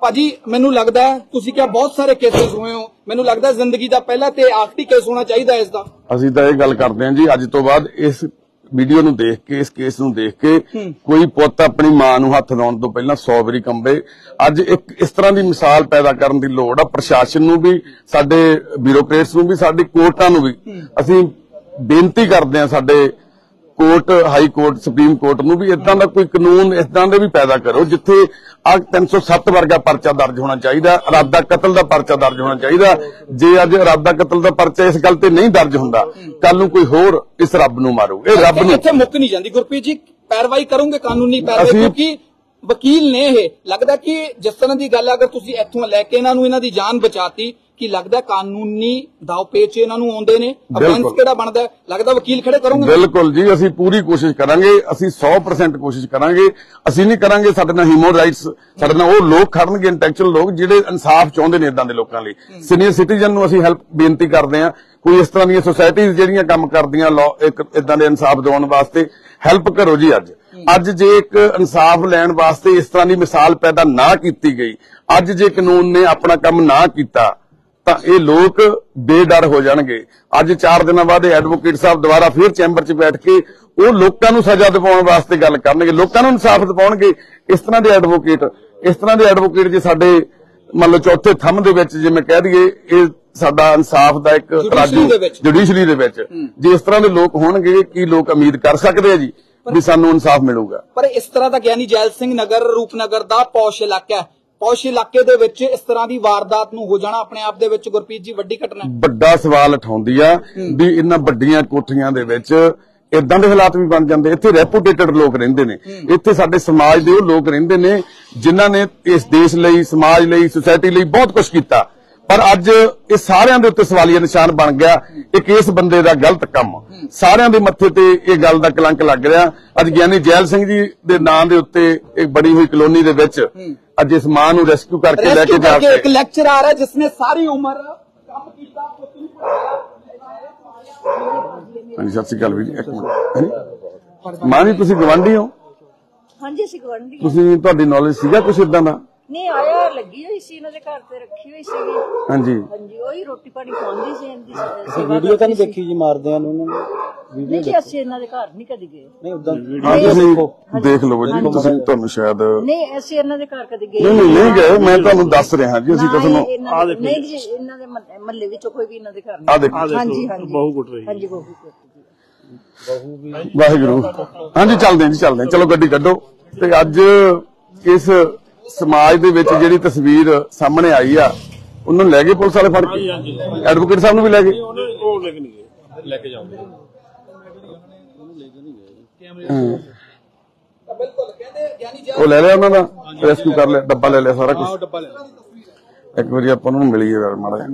ਭਾਜੀ ਮੈਨੂੰ ਲੱਗਦਾ ਤੁਸੀਂ ਕਿਹਾ ਬਹੁਤ ਸਾਰੇ ਕੇਸਿਸ ਹੋਏ ਹੋ। ਮੈਨੂੰ ਲੱਗਦਾ ਜ਼ਿੰਦਗੀ ਦਾ ਪਹਿਲਾ ਤੇ ਆਖਰੀ ਕੇਸ ਹੋਣਾ ਚਾਹੀਦਾ ਇਸ ਦਾ ਅਸੀਂ ਤਾਂ ਇਹ ਗੱਲ ਕਰਦੇ ਹਾਂ ਜੀ ਅੱਜ ਤੋਂ ਬਾਅਦ ਇਸ ਵੀਡੀਓ ਨੂੰ ਦੇਖ ਕੇ ਇਸ ਕੇਸ ਨੂੰ ਦੇਖ ਕੇ ਕੋਈ ਪੁੱਤ ਆਪਣੀ ਮਾਂ ਨੂੰ ਹੱਥ ਲਾਉਣ ਤੋਂ ਪਹਿਲਾਂ 100 ਵਾਰੀ ਕੰਬੇ। ਅੱਜ ਇੱਕ ਇਸ ਤਰ੍ਹਾਂ ਦੀ ਮਿਸਾਲ ਪੈਦਾ ਕਰਨ ਦੀ ਲੋੜ ਆ ਪ੍ਰਸ਼ਾਸਨ ਨੂੰ ਵੀ ਸਾਡੇ ਬਿਊਰੋਕਰੇਟਸ ਨੂੰ ਵੀ ਸਾਡੀ ਕੋਰਟਾਂ ਨੂੰ ਵੀ। ਅਸੀਂ ਬੇਨਤੀ ਕਰਦੇ ਹਾਂ ਸਾਡੇ court high court supreme court ਨੂੰ ਵੀ ਇਦਾਂ ਦਾ ਕੋਈ ਕਾਨੂੰਨ ਇਦਾਂ ਦੇ ਵੀ ਪੈਦਾ ਕਰੋ ਜਿੱਥੇ ਆ 307 ਵਰਗਾ ਪਰਚਾ ਦਰਜ ਹੋਣਾ ਚਾਹੀਦਾ ਇਰਾਦਾ ਕਤਲ ਦਾ ਪਰਚਾ ਦਰਜ ਹੋਣਾ ਚਾਹੀਦਾ। ਜੇ ਅੱਜ ਇਰਾਦਾ ਕਤਲ ਦਾ ਪਰਚਾ ਇਸ ਗੱਲ ਤੇ ਨਹੀਂ ਦਰਜ ਹੁੰਦਾ ਕੱਲ ਨੂੰ ਕੋਈ ਹੋਰ ਇਸ ਰੱਬ ਨੂੰ ਮਾਰੂ ਇਹ ਰੱਬ ਨੂੰ ਇੱਥੇ ਮੁੱਕ ਨਹੀਂ ਜਾਂਦੀ। ਗੁਰਪ੍ਰੀਤ ਜੀ ਪੈਰਵਾਈ ਕਰੋਗੇ ਕਾਨੂੰਨੀ ਪੈਰਵਾਈ? ਕਿਉਂਕਿ ਵਕੀਲ ਨੇ ਇਹ। ਲੱਗਦਾ ਕਿ ਜਿਸ ਤਰ੍ਹਾਂ ਦੀ ਗੱਲ ਅਗਰ ਤੁਸੀਂ ਇੱਥੋਂ ਲੈ ਕੇ ਇਹਨਾਂ ਨੂੰ ਇਹਨਾਂ ਦੀ ਜਾਨ ਬਚਾਤੀ ਕਿ ਲੱਗਦਾ ਕਾਨੂੰਨੀ ਦਾਅ ਪੇਚ ਇਹਨਾਂ ਨੂੰ ਆਉਂਦੇ ਨੇ? ਅਫੈਂਸ। ਕਿਹੜਾ ਬਣਦਾ? ਲੱਗਦਾ ਵਕੀਲ ਖੜੇ ਕਰੋਗੇ? ਬਿਲਕੁਲ ਜੀ ਅਸੀਂ ਪੂਰੀ ਕੋਸ਼ਿਸ਼ ਕਰਾਂਗੇ ਅਸੀਂ 100% ਕੋਸ਼ਿਸ਼ ਕਰਾਂਗੇ। ਅਸੀਂ ਨਹੀਂ ਕਰਾਂਗੇ ਸਾਡੇ ਨਾਲ ਹਿਊਮਨ ਰਾਈਟਸ ਸਾਡੇ ਨਾਲ ਉਹ ਲੋਕ ਖੜਨਗੇ ਇੰਟੈਲੈਕਚੁਅਲ ਲੋਕ ਜਿਹੜੇ ਇਨਸਾਫ ਚਾਹੁੰਦੇ ਨੇ ਇਦਾਂ ਦੇ ਲੋਕਾਂ ਲਈ। ਸੀਨੀਅਰ ਸਿਟੀਜ਼ਨ ਨੂੰ ਅਸੀਂ ਹੈਲਪ ਬੇਨਤੀ ਕਰਦੇ ਹਾਂ ਕੋਈ ਇਸ ਤਰ੍ਹਾਂ ਦੀਆਂ ਸੁਸਾਇਟੀਆਂ ਜਿਹੜੀਆਂ ਕੰਮ ਕਰਦੀਆਂ ਇੱਕ ਇਦਾਂ ਦੇ ਇਨਸਾਫ ਦਿਵਾਉਣ ਵਾਸਤੇ ਹੈਲਪ ਕਰੋ ਜੀ ਅੱਜ। ਅੱਜ ਜੇ ਇੱਕ ਇਨਸਾਫ ਲੈਣ ਵਾਸਤੇ ਇਸ ਤਰ੍ਹਾਂ ਦੀ ਮਿਸਾਲ ਪੈਦਾ ਨਾ ਕੀਤੀ ਗਈ ਅੱਜ ਜੇ ਕਾਨੂੰਨ ਨੇ ਆਪਣਾ ਕੰਮ ਨਾ ਕੀਤਾ ਤਾਂ ਇਹ ਲੋਕ ਬੇਡਰ ਹੋ ਜਾਣਗੇ। ਅੱਜ 4 ਦਿਨਾਂ ਬਾਅਦ ਐਡਵੋਕੇਟ ਸਾਹਿਬ ਦੁਬਾਰਾ ਫਿਰ ਚੈਂਬਰ 'ਚ ਬੈਠ ਕੇ ਉਹ ਲੋਕਾਂ ਨੂੰ ਸਜ਼ਾ ਦਿਵਾਉਣ ਵਾਸਤੇ ਗੱਲ ਕਰਨਗੇ। ਲੋਕਾਂ ਨੂੰ ਇਨਸਾਫ ਦਿਵਾਉਣਗੇ। ਇਸ ਤਰ੍ਹਾਂ ਦੇ ਐਡਵੋਕੇਟ ਇਸ ਤਰ੍ਹਾਂ ਦੇ ਐਡਵੋਕੇਟ ਜੇ ਸਾਡੇ ਮੰਨ ਲਓ ਚੌਥੇ ਥੰਮ ਦੇ ਵਿੱਚ ਜਿਵੇਂ ਕਹਿ ਦਈਏ ਇਹ ਸਾਡਾ ਇਨਸਾਫ ਦਾ ਇੱਕ ਵਿੱਚ। ਜੁਡੀਸ਼ਰੀ ਦੇ ਵਿੱਚ। ਜੇ ਇਸ ਤਰ੍ਹਾਂ ਦੇ ਲੋਕ ਹੋਣਗੇ ਕੀ ਲੋਕ ਉਮੀਦ ਕਰ ਸਕਦੇ ਆ ਜੀ ਵੀ ਸਾਨੂੰ ਇਨਸਾਫ ਮਿਲੂਗਾ? ਪਰ ਇਸ ਤਰ੍ਹਾਂ ਦਾ ਗਿਆਨੀ ਜੈਲ ਸਿੰਘ ਨਗਰ ਰੂਪਨਗਰ ਦਾ ਪੌਸ਼ ਇਲਾਕਾ ਹੈ। ਪੌਸ਼ ਇਲਾਕੇ ਦੇ ਵਿੱਚ ਇਸ ਤਰ੍ਹਾਂ ਦੀ ਵਾਰਦਾਤ ਨੂੰ ਹੋ ਜਾਣਾ ਆਪਣੇ ਆਪ ਦੇ ਵਿੱਚ ਗੁਰਪ੍ਰੀਤ ਜੀ ਵੱਡੀ ਘਟਨਾ ਹੈ। ਵੱਡਾ ਸਵਾਲ ਉਠਾਉਂਦੀ ਆ ਵੀ ਇਹਨਾਂ ਵੱਡੀਆਂ ਕੋਠੀਆਂ ਦੇ ਵਿੱਚ ਇਦਾਂ ਦੇ ਹਾਲਾਤ ਵੀ ਬਣ ਜਾਂਦੇ ਇੱਥੇ ਰੈਪੂਟੇਟਡ ਲੋਕ ਰਹਿੰਦੇ ਨੇ। ਇੱਥੇ ਸਾਡੇ ਸਮਾਜ ਦੇ ਉਹ ਲੋਕ ਰਹਿੰਦੇ ਨੇ ਜਿਨ੍ਹਾਂ ਨੇ ਇਸ ਦੇਸ਼ ਲਈ ਸਮਾਜ ਲਈ ਸੁਸਾਇਟੀ ਲਈ ਬਹੁਤ ਕੁਝ ਕੀਤਾ। ਪਰ ਅੱਜ ਇਹ ਸਾਰਿਆਂ ਦੇ ਉੱਤੇ ਸਵਾਲੀਆ ਨਿਸ਼ਾਨ ਬਣ ਗਿਆ। ਇੱਕ ਇਸ ਬੰਦੇ ਦਾ ਗਲਤ ਕੰਮ। ਸਾਰਿਆਂ ਦੇ ਮੱਥੇ ਤੇ ਇਹ ਗੱਲ ਦਾ ਕਲੰਕ ਲੱਗ ਰਿਹਾ। ਅੱਜ ਗਿਆਨੀ ਜੈਲ ਸਿੰਘ ਜੀ ਦੇ ਨਾਂ ਦੇ ਉੱਤੇ ਇੱਕ ਬੜੀ ਹੋਈ ਕਲੋਨੀ ਦੇ ਵਿੱਚ ਅੱਜ ਇਸ ਮਾਂ ਨੂੰ ਰੈਸਕਿਊ ਕਰਕੇ ਲੈ ਕੇ ਜਾ ਇੱਕ ਕੇ। ਲੈਕਚਰ ਆ ਰਿਹਾ ਜਿਸ ਨੇ ਸਾਰੀ ਉਮਰ ਕੰਮ ਕੀਤਾ ਪੁੱਤ ਨੂੰ ਪੜਾਇਆ ਹਾਂਜੀ ਸਤਿ ਸ਼੍ਰੀ ਅਕਾਲ ਵੀਰ ਜੀ ਇੱਕ ਮਿੰਟ। ਮਾਂ ਜੀ ਤੁਸੀਂ ਗਵਾਂਢੀ ਹੋ? ਹਾਂਜੀ ਅਸੀਂ ਗਵੰਡੀ ਤੁਸੀਂ ਤੁਹਾਡੀ ਨੌਲੇਜ ਸੀਗਾ ਕੁਝ ਇਦਾਂ ਦਾ? ਨਹੀਂ ਆਇਆ ਲੱਗੀ ਹੋਈ ਸੀ ਇਹਨਾਂ ਦੇ ਘਰ ਤੇ ਰੱਖੀ ਹੋਈ ਸੀਗੀ। ਹਾਂਜੀ। ਹਾਂਜੀ ਉਹੀ ਰੋਟੀ ਪਾਣੀ ਖਵਾਉਂਦੀ ਸੀ ਇਹਦੀ ਸੇਵਾ ਵੀਡੀਓ ਤਾਂ ਨਹੀਂ ਦੇਖੀ ਜੀ ਮਾਰਦਿਆਂ ਨੂੰ ਉਹਨਾਂ ਨੇ। ਨਹੀਂ ਜੀ ਅਸੀਂ ਇਹਨਾਂ ਦੇ ਘਰ ਨਹੀਂ ਕਦੀ ਗਏ। ਨਹੀਂ ਉਦਾਂ ਹਾਂ ਤੁਸੀਂ ਦੇਖ। ਲਓ ਜੀ ਤੁਸੀਂ ਤੁਹਾਨੂੰ ਸ਼ਾਇਦ ਨਹੀਂ ਅਸੀਂ ਇਹਨਾਂ ਦੇ ਘਰ ਕਦੀ ਗਏ ਨਹੀਂ ਨਹੀਂ ਨਹੀਂ ਗਏ ਮੈਂ ਤੁਹਾਨੂੰ ਦੱਸ ਰਿਹਾ ਜੀ ਅਸੀਂ ਨਾ ਤੁਹਾਨੂੰ ਇਹ ਇਹਨਾਂ ਦੇ- ਨਹੀਂ ਜੀ। ਇਹਨਾਂ ਦੇ ਮਹੱਲੇ ਵਿੱਚੋਂ ਕੋਈ ਵੀ ਇਹਨਾਂ ਦੇ ਘਰ ਆ ਨਹੀਂ। ਦੇਖੋ। ਹਾਂਜੀ ਹਾਂਜੀ। ਬਹੁ ਕੁੱਟ ਰਹੀ ਹਾਂਜੀ ਬਹੂ ਕੁੱਟਦੀ ਹੈ। ਵਾਹਿਗੁਰੂ। ਹਾਂਜੀ ਚੱਲਦੇ ਹਾਂ ਜੀ ਚੱਲਦੇ ਚਲੋ ਗੱਡੀ ਕੱਢੋ। ਤੇ ਅੱਜ ਇਸ ਸਮਾਜ ਦੇ ਵਿੱਚ ਜਿਹੜੀ ਤਸਵੀਰ ਸਾਹਮਣੇ ਆਈ ਆ ਉਹਨੂੰ ਲੈ ਗਏ ਪੁਲਿਸ ਵਾਲੇ ਫੜ ਕੇ? ਐਡਵੋਕੇਟ ਸਾਹਿਬ ਨੂੰ ਵੀ ਲੈ ਗਏ? ਉਹ ਲੈ ਕੇ ਨਹੀਂ ਗਏ। ਬਿਲਕੁਲ ਕਹਿੰਦੇ ਗਿਆਨੀ ਜੈਲ ਉਹ ਲੈ ਲਿਆ ਉਹਨਾਂ ਦਾ ਰੈਸਕਿਊ ਕਰ ਲਿਆ ਡੱਬਾ ਲੈ ਲਿਆ ਸਾਰਾ ਕੁਝ ਡੱਬਾ ਲੈ ਲਓ ਇੱਕ ਵਾਰੀ ਆਪਾਂ ਉਹਨਾਂ ਨੂੰ ਮਿਲੀਏ ਯਾਰ ਮਾੜਾ ਜਿਹਾ।